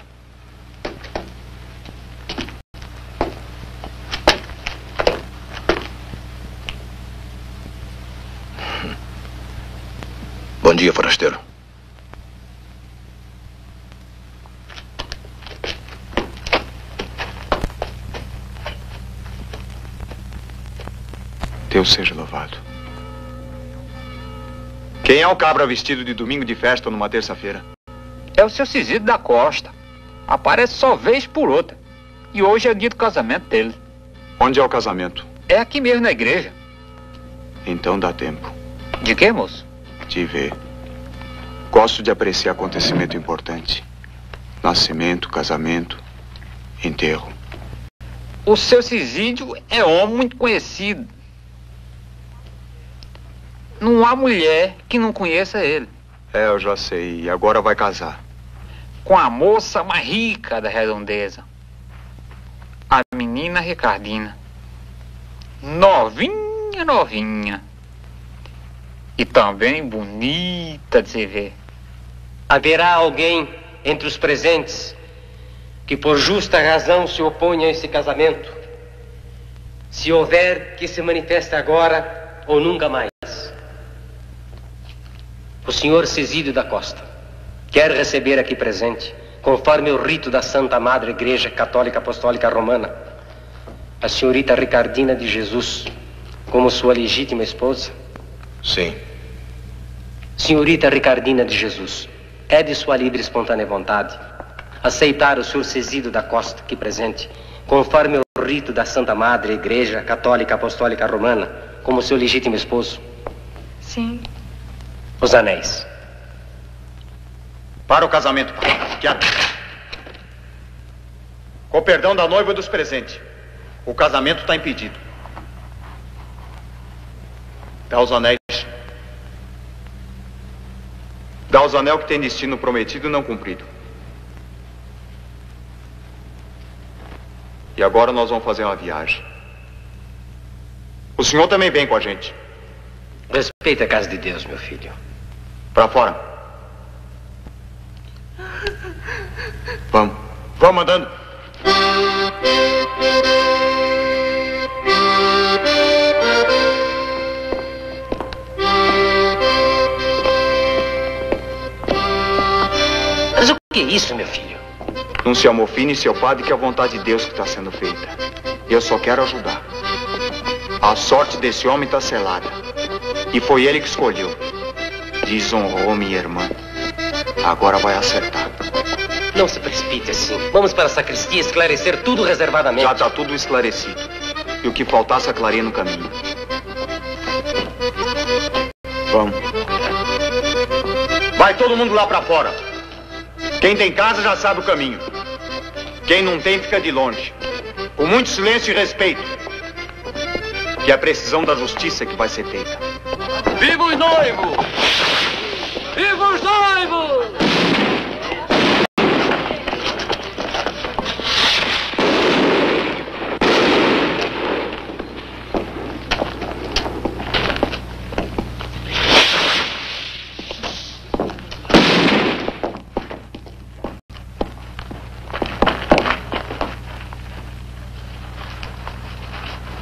Bom dia, forasteiro. Deus seja louvado. Quem é o cabra vestido de domingo de festa numa terça-feira? É o seu Cisídio da Costa. Aparece só vez por outra. E hoje é o dia do casamento dele. Onde é o casamento? É aqui mesmo na igreja. Então dá tempo De quê, moço? de ver. Gosto de apreciar acontecimento importante. Nascimento, casamento, enterro. O seu Cisídio é homem muito conhecido. Não há mulher que não conheça ele. É, eu já sei. E agora vai casar. Com a moça mais rica da redondeza. A menina Ricardina. Novinha, novinha. E também bonita de se ver. Haverá alguém entre os presentes que por justa razão se oponha a esse casamento? Se houver, que se manifeste agora ou nunca mais. O senhor Cesídio da Costa quer receber aqui presente, conforme o rito da Santa Madre Igreja Católica Apostólica Romana, a senhorita Ricardina de Jesus como sua legítima esposa? Sim. Senhorita Ricardina de Jesus, é de sua livre e espontânea vontade aceitar o senhor Cesídio da Costa aqui presente, conforme o rito da Santa Madre Igreja Católica Apostólica Romana, como seu legítimo esposo? Sim. Os anéis. Para o casamento, pai. Que a... Com o perdão da noiva e dos presentes. O casamento está impedido. Dá os anéis. Dá os anel que tem destino prometido e não cumprido. E agora nós vamos fazer uma viagem. O senhor também vem com a gente. Respeita a casa de Deus, meu filho. Pra fora. Vamos. Vamos andando. Mas o que é isso, meu filho? Não se amofine, seu padre, que é a vontade de Deus que está sendo feita. Eu só quero ajudar. A sorte desse homem está selada. E foi ele que escolheu. Desonrou minha irmã. Agora vai acertar. Não se precipite assim. Vamos para a sacristia esclarecer tudo reservadamente. Já está tudo esclarecido. E o que faltasse, aclarei no caminho. Vamos. Vai todo mundo lá pra fora. Quem tem casa já sabe o caminho. Quem não tem fica de longe. Com muito silêncio e respeito. Que é a precisão da justiça que vai ser feita. Viva os noivos! Viva os noivos!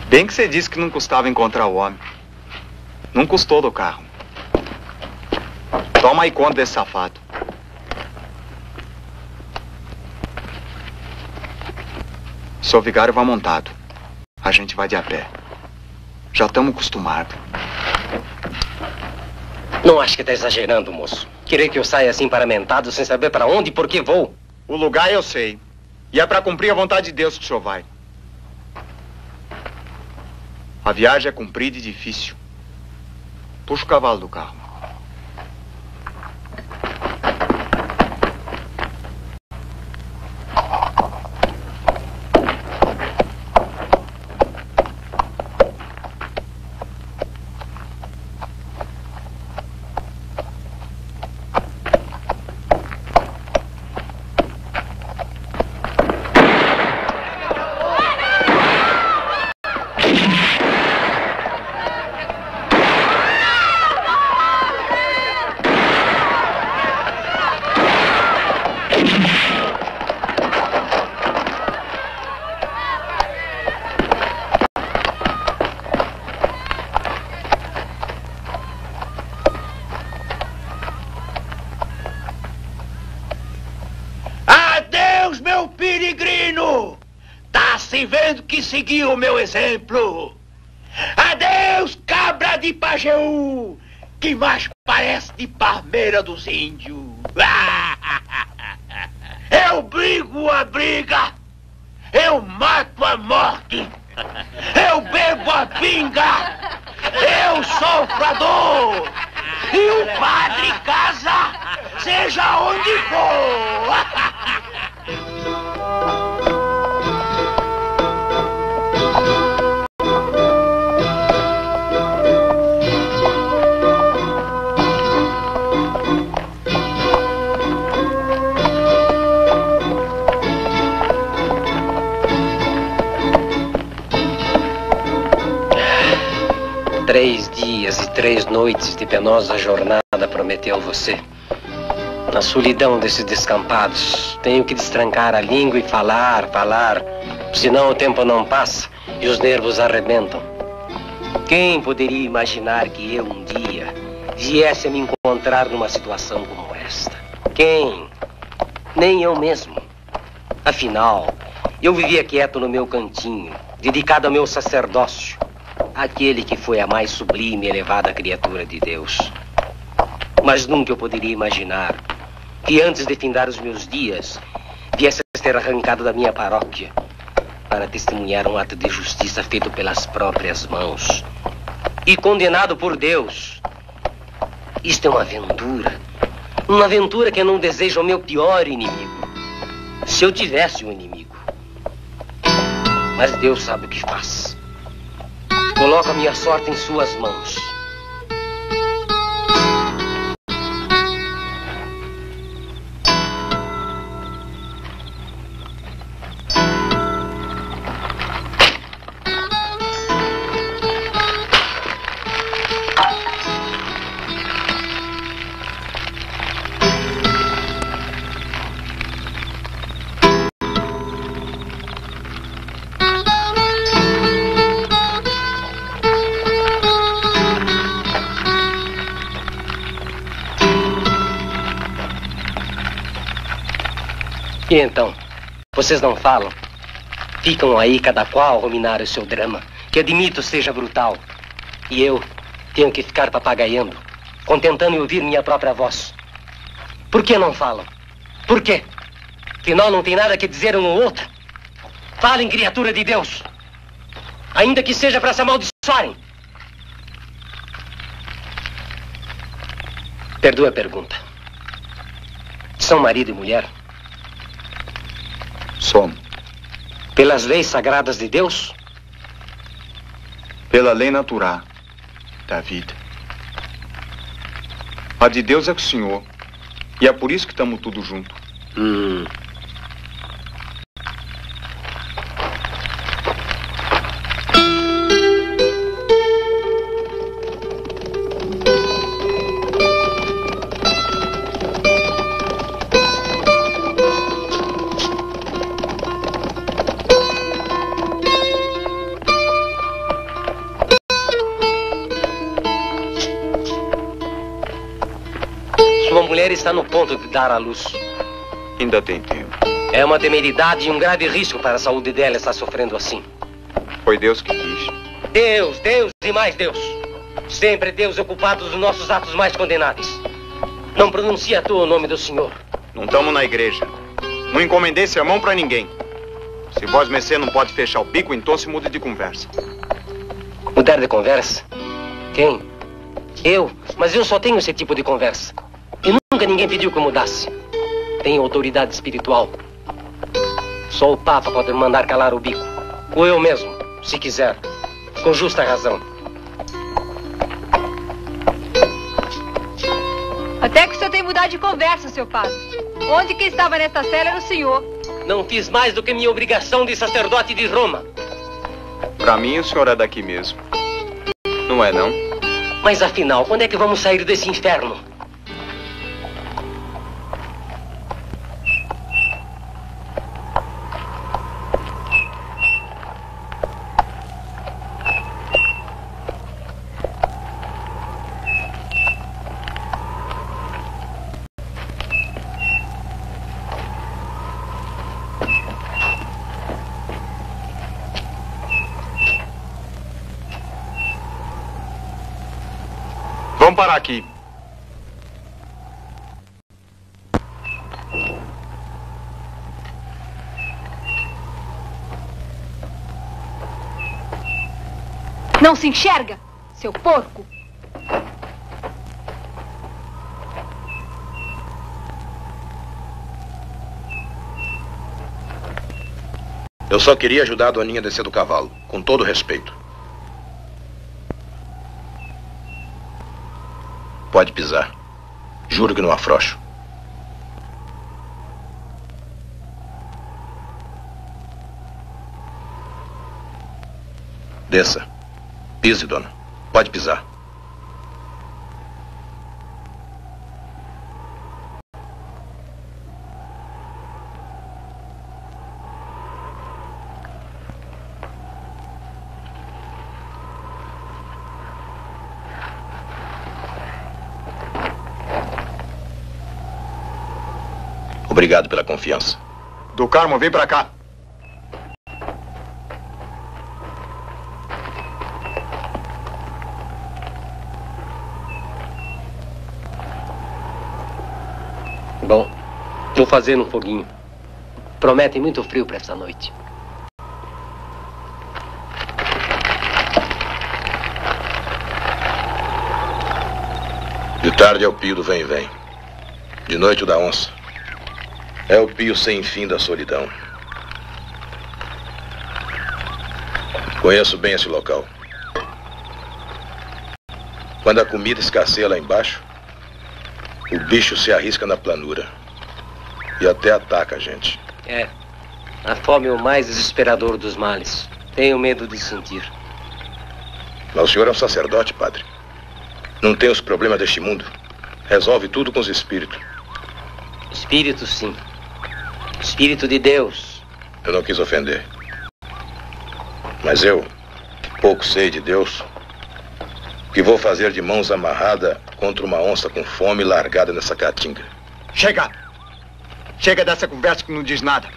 Bem que você disse que não custava encontrar o homem. Não custou do carro. Toma aí conta desse safado. Seu vigário vai montado. A gente vai de a pé. Já estamos acostumados. Não acho que está exagerando, moço. Querer que eu saia assim paramentado, sem saber para onde e por que vou. O lugar eu sei. E é para cumprir a vontade de Deus que o senhor vai. A viagem é comprida e difícil. Puxa o cavalo do carro. Adeus, meu peregrino! Tá se seguiu o meu exemplo? Adeus, cabra de Pajeú, que mais parece de Parmeira dos Índios. Solidão desses descampados, tenho que destrancar a língua e falar, falar. Senão o tempo não passa e os nervos arrebentam. Quem poderia imaginar que eu um dia viesse a me encontrar numa situação como esta? Quem? Nem eu mesmo. Afinal, eu vivia quieto no meu cantinho, dedicado ao meu sacerdócio, aquele que foi a mais sublime e elevada criatura de Deus. Mas nunca eu poderia imaginar que antes de findar os meus dias, viesse ser arrancado da minha paróquia para testemunhar um ato de justiça feito pelas próprias mãos e condenado por Deus. Isto é uma aventura. Uma aventura que eu não desejo ao meu pior inimigo. Se eu tivesse um inimigo. Mas Deus sabe o que faz. Coloca minha sorte em suas mãos. E então? Vocês não falam? Ficam aí cada qual ruminar o seu drama, que admito seja brutal. E eu tenho que ficar papagaiando, contentando em ouvir minha própria voz. Por que não falam? Por quê? Afinal, não tem nada que dizer um ao outro. Falem, criatura de Deus. Ainda que seja para se amaldiçoarem. Perdoa a pergunta. São marido e mulher? Somos. Pelas leis sagradas de Deus? Pela lei natural da vida. A de Deus é com o Senhor. E é por isso que estamos tudo junto. Hum. Dar à luz. Ainda tem tempo. É uma temeridade e um grave risco para a saúde dela estar sofrendo assim. Foi Deus que quis. Deus, Deus e mais Deus. Sempre Deus é o culpado dos nossos atos mais condenáveis. Não pronuncia tu o nome do Senhor. Não estamos na igreja. Não encomendei sermão para ninguém. Se vós mercê não pode fechar o bico, então se mude de conversa. Mudar de conversa? Quem? Eu? Mas eu só tenho esse tipo de conversa. Nunca ninguém pediu que eu mudasse. Tenho autoridade espiritual. Só o Papa pode mandar calar o bico. Ou eu mesmo, se quiser. Com justa razão. Até que o senhor tem mudado de conversa, seu padre. Onde quem estava nesta cela era o senhor. Não fiz mais do que minha obrigação de sacerdote de Roma. Para mim, o senhor é daqui mesmo. Não é, não? Mas afinal, quando é que vamos sair desse inferno? Vamos parar aqui. Não se enxerga, seu porco. Eu só queria ajudar a Doninha a descer do cavalo, com todo respeito. Pode pisar. Juro que não afrouxo. Desça. Pise, dona. Pode pisar. Obrigado pela confiança. Do Carmo, vem pra cá. Bom, vou fazer um foguinho. Promete muito frio para essa noite. De tarde é o pio do vem-vem. De noite o da onça. É o pio sem fim da solidão. Conheço bem esse local. Quando a comida escasseia lá embaixo, o bicho se arrisca na planura. E até ataca a gente. É. A fome é o mais desesperador dos males. Tenho medo de sentir. Mas o senhor é um sacerdote, padre. Não tem os problemas deste mundo. Resolve tudo com os espíritos. Espírito, sim. Espírito de Deus. Eu não quis ofender. Mas eu, que pouco sei de Deus, que vou fazer de mãos amarradas contra uma onça com fome largada nessa caatinga. Chega! Chega dessa conversa que não diz nada.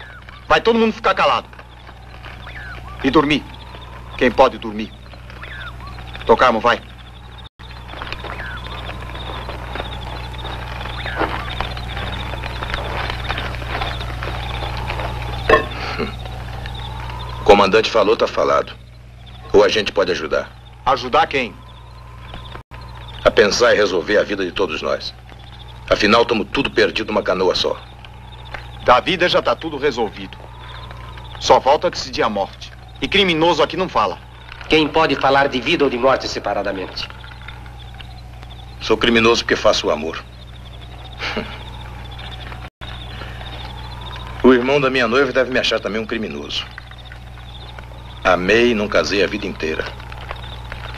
Vai todo mundo ficar calado. E dormir. Quem pode dormir? Tocarmo, vai. O comandante falou, tá falado. Ou a gente pode ajudar. Ajudar quem? A pensar e resolver a vida de todos nós. Afinal, estamos tudo perdido numa canoa só. Da vida já tá tudo resolvido. Só falta decidir a morte. E criminoso aqui não fala. Quem pode falar de vida ou de morte separadamente? Sou criminoso porque faço o amor. O irmão da minha noiva deve me achar também um criminoso. Amei e não casei a vida inteira.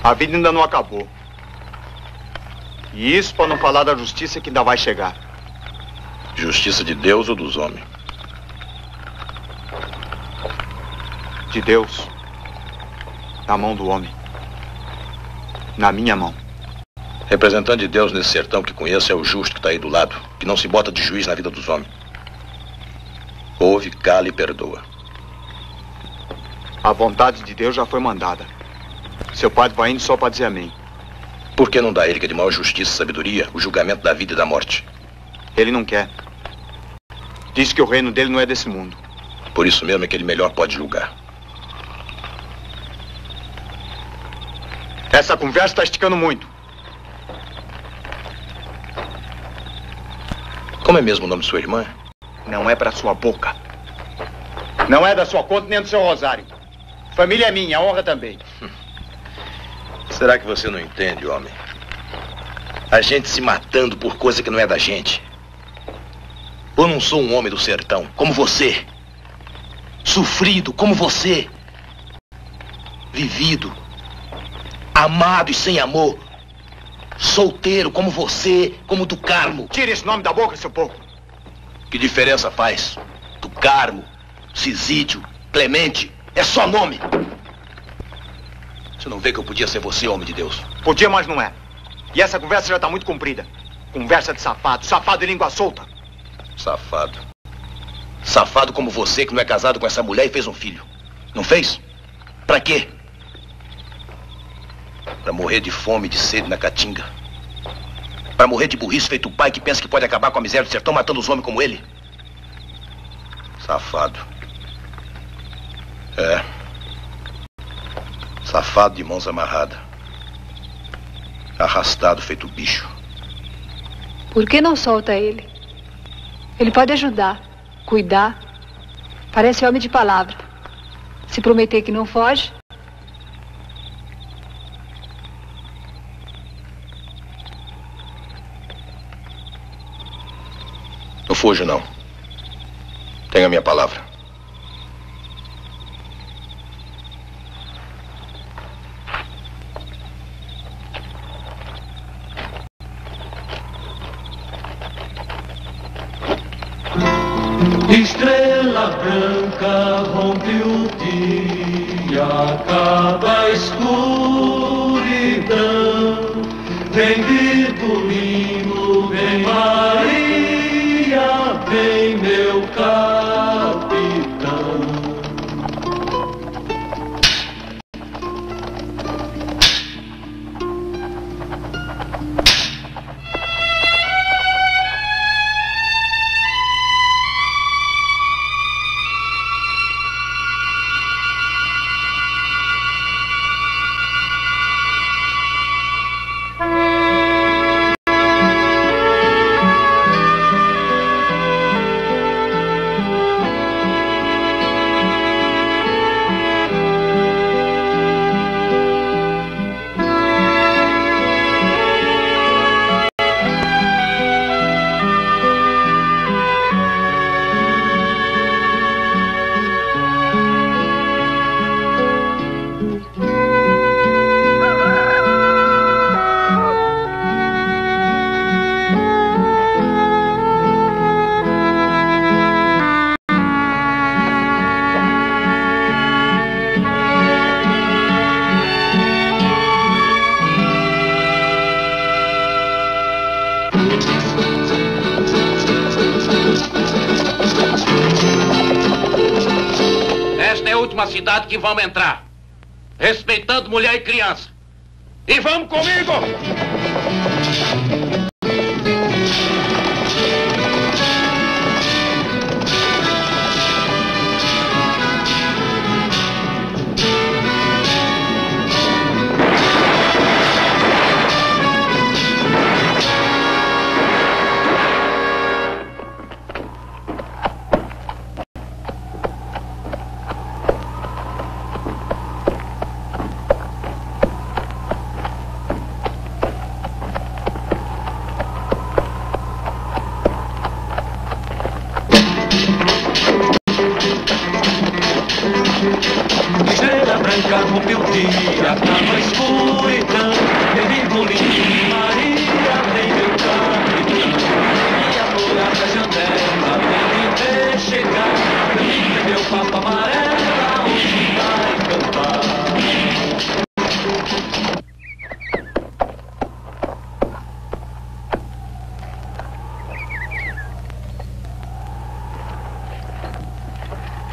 A vida ainda não acabou. E isso para não falar da justiça que ainda vai chegar. Justiça de Deus ou dos homens? De Deus. Na mão do homem. Na minha mão. Representante de Deus nesse sertão que conheço é o justo que está aí do lado, que não se bota de juiz na vida dos homens. Ouve, cala e perdoa. A vontade de Deus já foi mandada. Seu padre vai indo só para dizer amém. Por que não dá ele, que é de maior justiça e sabedoria, o julgamento da vida e da morte? Ele não quer. Diz que o reino dele não é desse mundo. Por isso mesmo é que ele melhor pode julgar. Essa conversa está esticando muito. Como é mesmo o nome de sua irmã? Não é para sua boca. Não é da sua conta nem do seu rosário. Família é minha, honra também. Será que você não entende, homem? A gente se matando por coisa que não é da gente. Eu não sou um homem do sertão, como você. Sofrido, como você. Vivido. Amado e sem amor. Solteiro, como você, como do Carmo. Tire esse nome da boca, seu porco. Que diferença faz? Do Carmo, Cisídio, Clemente. É só nome. Você não vê que eu podia ser você, homem de Deus? Podia, mas não é. E essa conversa já está muito comprida. Conversa de safado, safado de língua solta. Safado. Safado como você que não é casado com essa mulher e fez um filho. Não fez? Pra quê? Pra morrer de fome de sede na caatinga. Pra morrer de burrice feito pai que pensa que pode acabar com a miséria do sertão matando os homens como ele. Safado. É. Safado de mãos amarradas. Arrastado feito bicho. Por que não solta ele? Ele pode ajudar, cuidar. Parece homem de palavra. Se prometer que não foge, Não fujo, não. Tenha a minha palavra.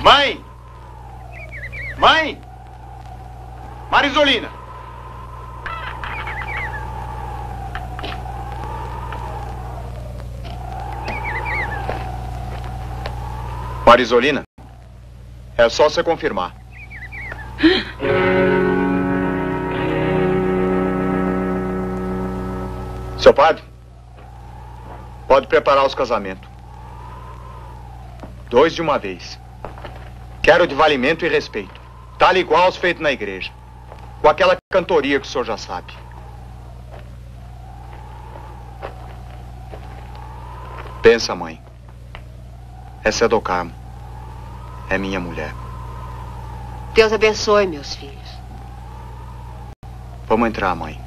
Mãe! Mãe! Marisolina! Marisolina, é só você confirmar. Seu padre, pode preparar os casamentos. Dois de uma vez. Quero de valimento e respeito. Tal igual aos feitos na igreja. Com aquela cantoria que o senhor já sabe. Pensa, mãe. Essa é do Carmo. É minha mulher. Deus abençoe, meus filhos. Vamos entrar, mãe.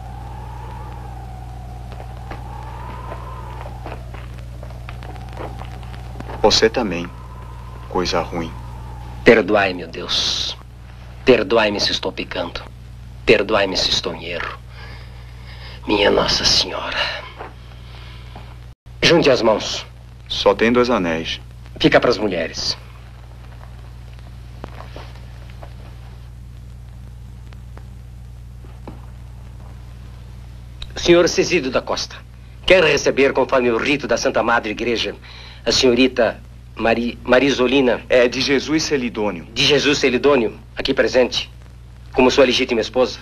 Você também. Coisa ruim. Perdoai, meu Deus. Perdoai-me se estou pecando. Perdoai-me se estou em erro. Minha Nossa Senhora. Junte as mãos. Só tem dois anéis. Fica para as mulheres. Senhor Cesídio da Costa, quer receber, conforme o rito da Santa Madre Igreja, a senhorita Mari, Marisolina. É de Jesus Celidônio. De Jesus Celidônio, aqui presente, como sua legítima esposa.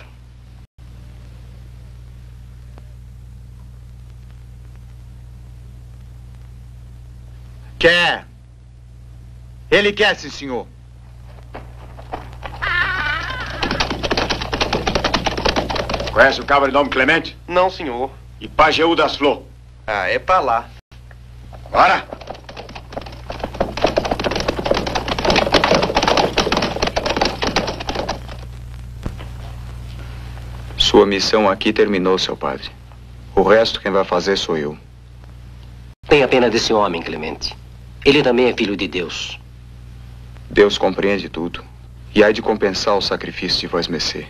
Quer. Ele quer, sim, senhor. Conhece o cabra de nome Clemente? Não, senhor. E Pajeú das Flor? Ah, é pra lá. Bora! Sua missão aqui terminou, seu padre. O resto quem vai fazer sou eu. Tenha pena desse homem, Clemente. Ele também é filho de Deus. Deus compreende tudo. E há de compensar o sacrifício de vós mercê.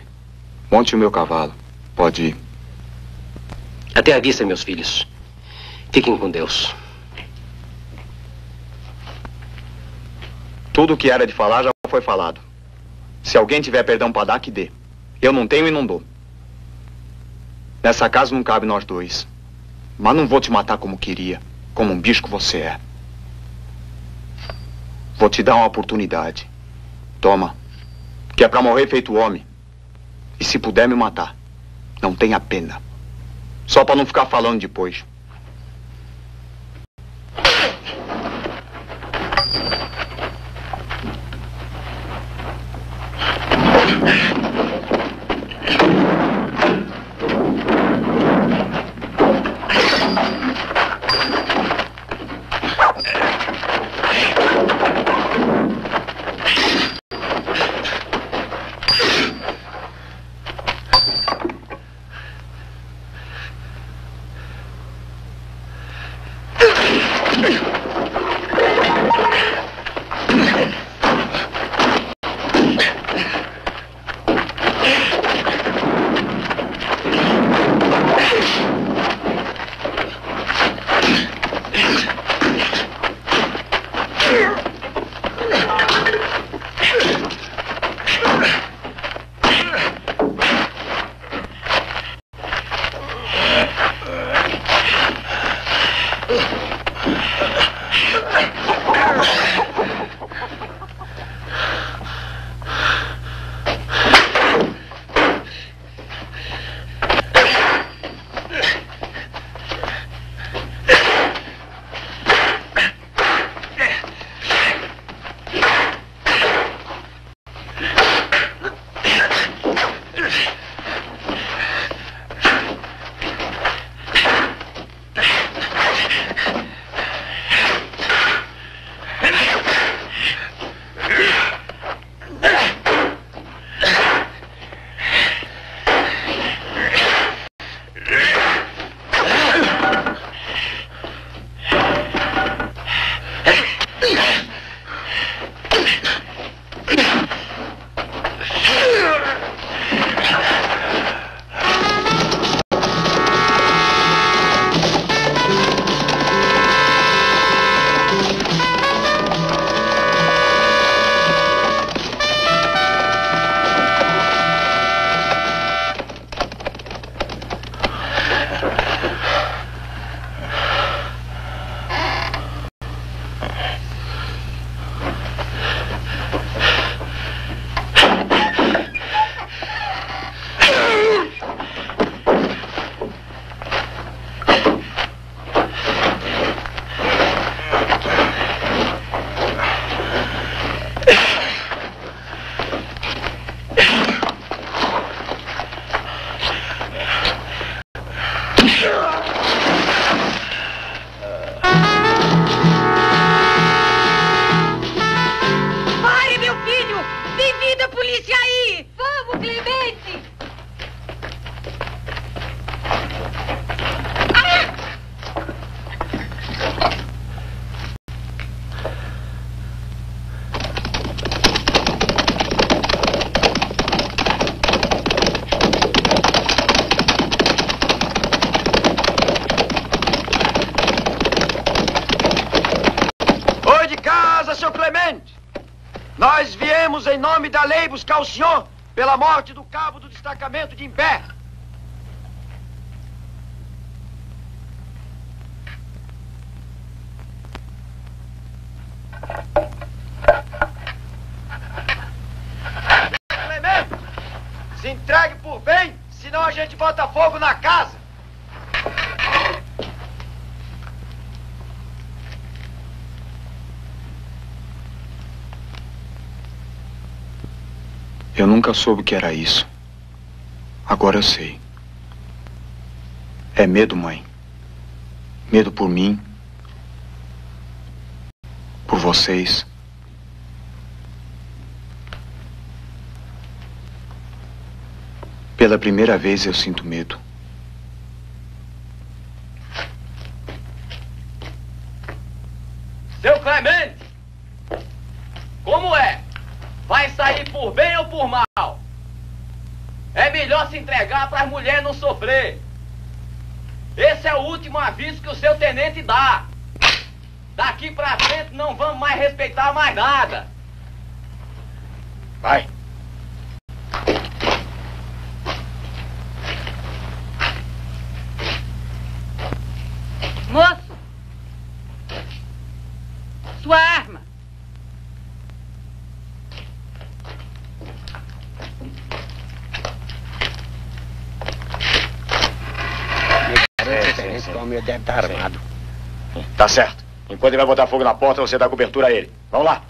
Monte o meu cavalo. Pode ir. Até a vista, meus filhos. Fiquem com Deus. Tudo o que era de falar já foi falado. Se alguém tiver perdão para dar, que dê. Eu não tenho e não dou. Nessa casa não cabe nós dois. Mas não vou te matar como queria, como um bicho que você é. Vou te dar uma oportunidade. Toma. Que é pra morrer feito homem. E se puder me matar, não tenha pena. Só pra não ficar falando depois. Em nome da lei buscar o senhor pela morte do destacamento de Imbé. Clemente, se entregue por bem, senão a gente bota fogo na casa. Eu nunca soube o que era isso. Agora eu sei. É medo, mãe. Medo por mim. Por vocês. Pela primeira vez eu sinto medo. Seu Clemente, como é? Vai sair por bem ou por mal? Se entregar para as mulheres não sofrer. Esse é o último aviso que o seu tenente dá. Daqui pra frente não vamos mais respeitar mais nada. Vai. Moço! Sua arma! Esse homem deve estar armado. Tá certo. Enquanto ele vai botar fogo na porta, você dá cobertura a ele. Vamos lá.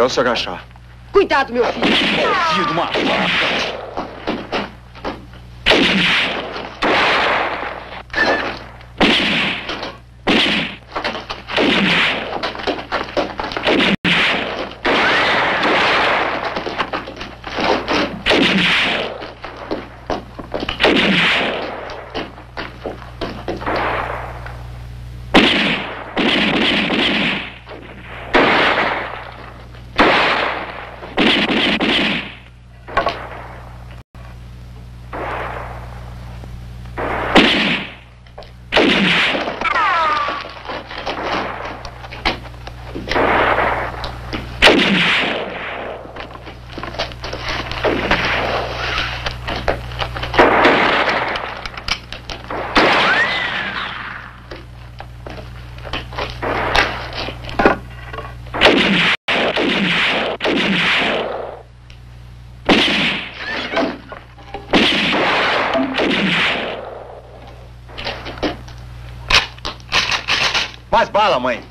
Melhor se agachar. Cuidado, meu filho. Filho de uma vaca. Mais bala, mãe.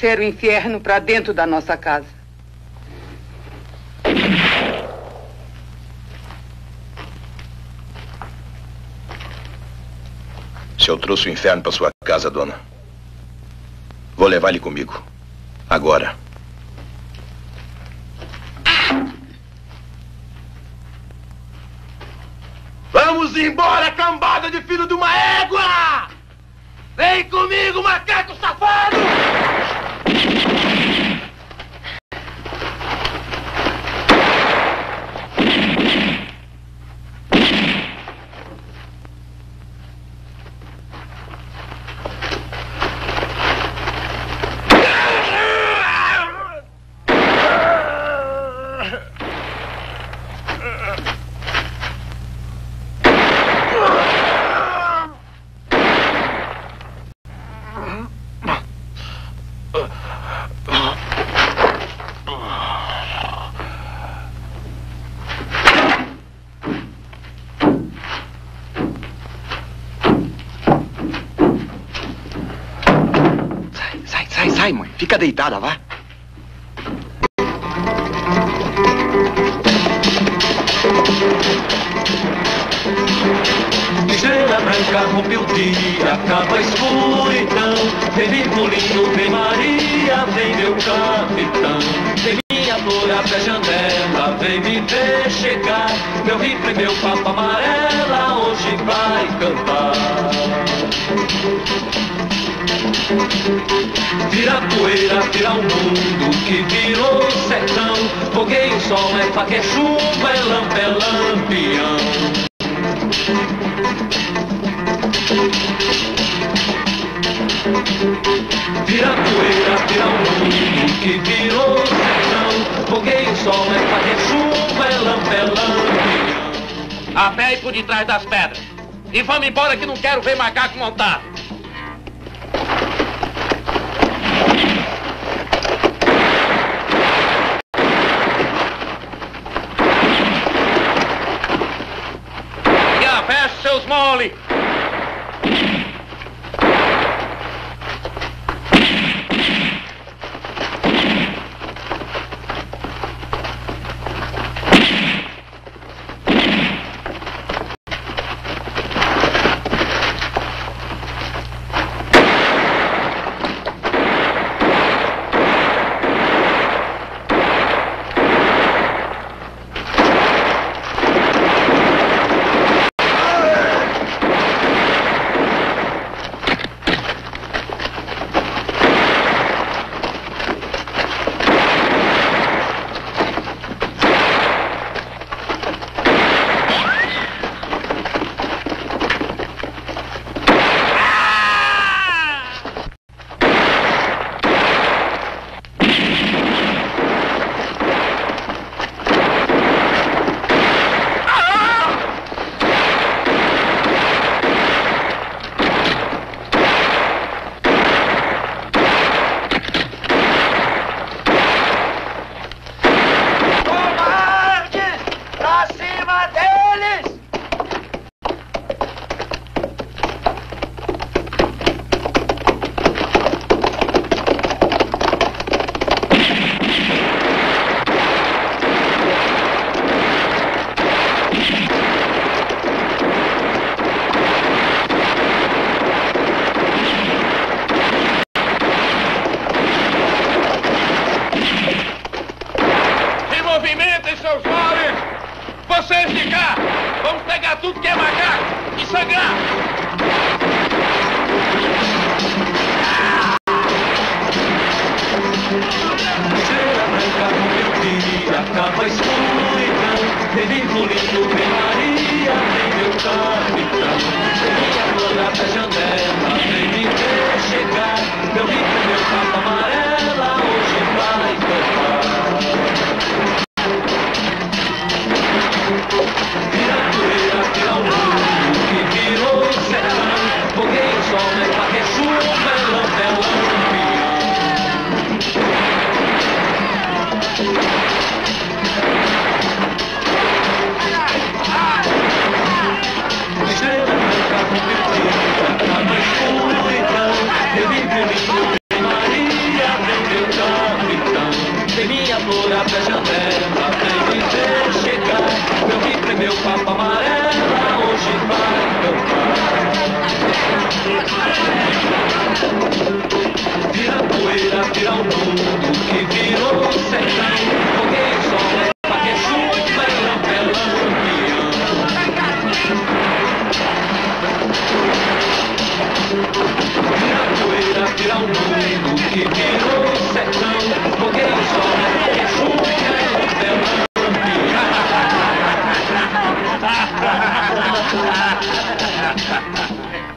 Trouxeram o inferno para dentro da nossa casa. Se eu trouxe o inferno para sua casa, dona, vou levar ele comigo. Agora. Vamos embora, cambada de filho de uma égua! Vem comigo, macaco safado! Sai, sai, sai, mãe. Fica deitada, vá. Chuva, é lampa, é lampião. Vira poeira, vira o mundo que virou sertão. Fogueio, sol, é é chuva, é lampa, é lampião. A pé e por detrás das pedras. E vamos embora que não quero ver macaco montado. E a fecha seus mole.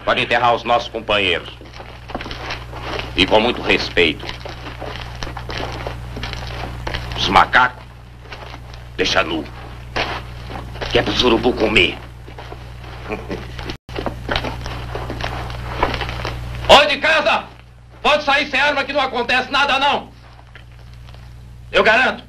Pode enterrar os nossos companheiros. E com muito respeito. Os macacos, deixa nu. Que é pro urubu comer. Oi de casa! Pode sair sem arma que não acontece nada, não. Eu garanto.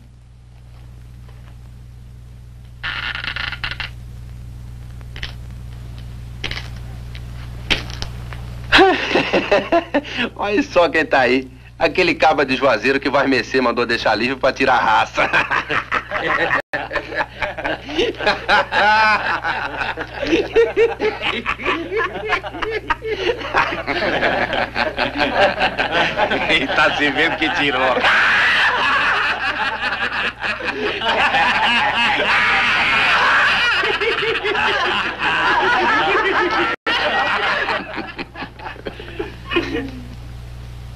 Olha só quem tá aí. Aquele caba de Juazeiro que vai Mercê mandou deixar livre pra tirar raça. E tá se vendo que tirou.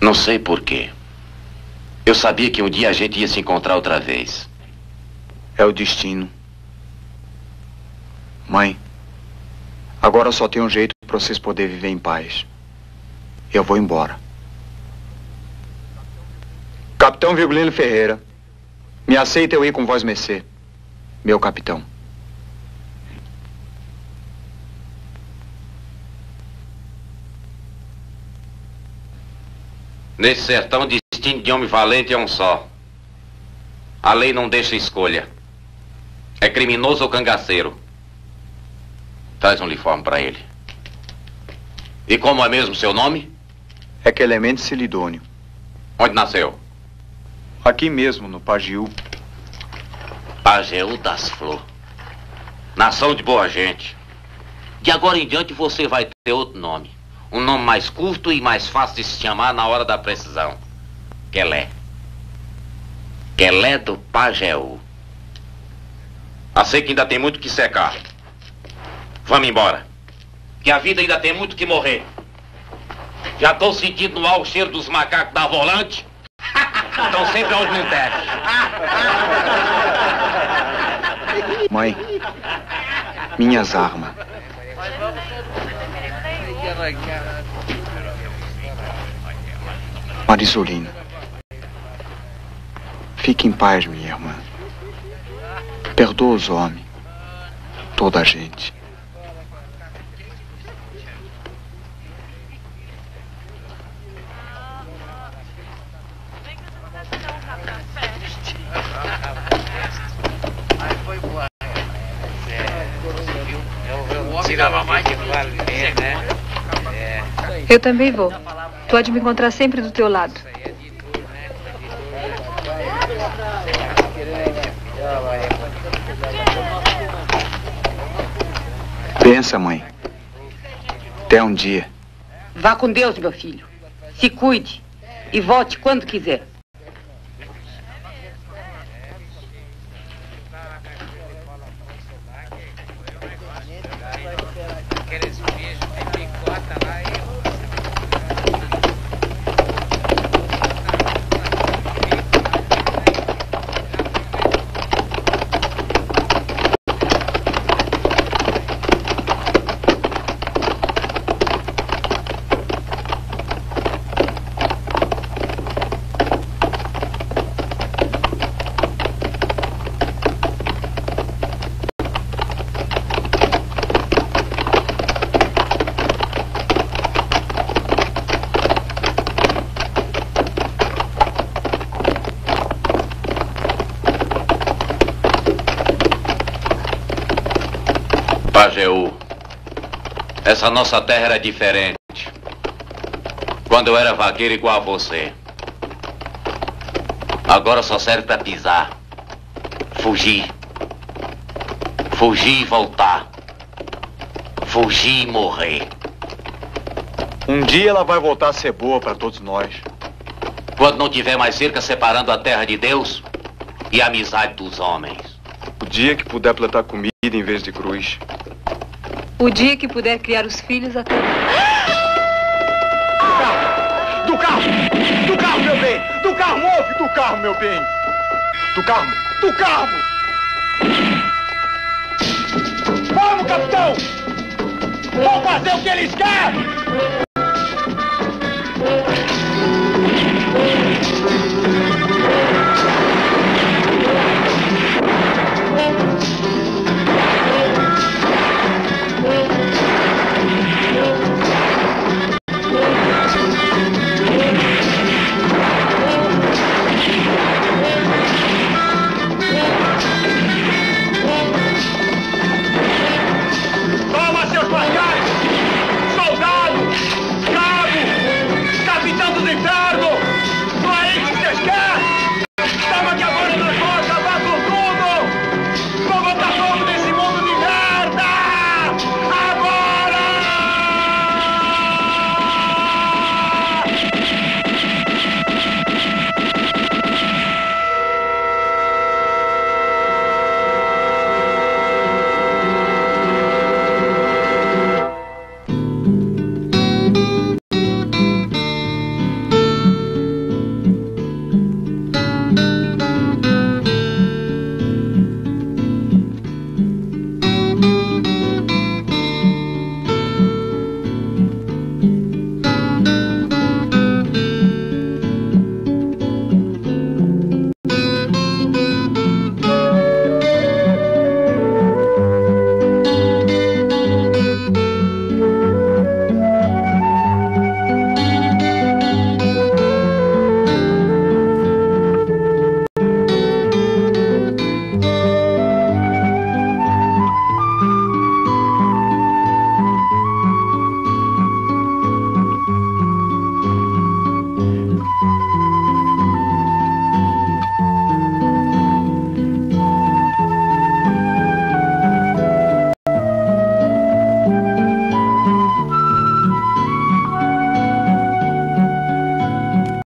Não sei porquê. Eu sabia que um dia a gente ia se encontrar outra vez. É o destino. Mãe, agora só tem um jeito para vocês poderem viver em paz. Eu vou embora. Capitão Virgulino Ferreira, me aceita eu ir com vós mercê. Meu capitão. Nesse sertão, o destino de homem valente é um só. A lei não deixa escolha. É criminoso ou cangaceiro. Traz um uniforme para ele. E como é mesmo seu nome? É Clemente Silidônio. Onde nasceu? Aqui mesmo, no Pagiú. Pajeú das Flor. Nação de boa gente. De agora em diante você vai ter outro nome. Um nome mais curto e mais fácil de se chamar na hora da precisão. Quelé. Quelé do Pajeú. A que ainda tem muito que secar. Vamos embora. Que a vida ainda tem muito que morrer. Já estou sentindo no ar o cheiro dos macacos da volante. Estão sempre onde não deve. Mãe, minhas armas. Marisolina. Fique em paz, minha irmã. Perdoa os homens. Toda a gente. Tirava mais de né? Eu também vou. Pode me encontrar sempre do teu lado. Pensa, mãe. Até um dia. Vá com Deus, meu filho. Se cuide. E volte quando quiser. Pajeú. Essa nossa terra era diferente. Quando eu era vaqueiro igual a você. Agora só serve para pisar. Fugir. Fugir e voltar. Fugir e morrer. Um dia ela vai voltar a ser boa para todos nós. Quando não tiver mais cerca separando a terra de Deus e a amizade dos homens. O dia que puder plantar comida em vez de cruz. O dia que puder criar os filhos até. Do carro! Do carro, meu bem! Do carro, move! Do carro, meu bem! Do carro! Do carro! Vamos, capitão! Vamos fazer o que eles querem!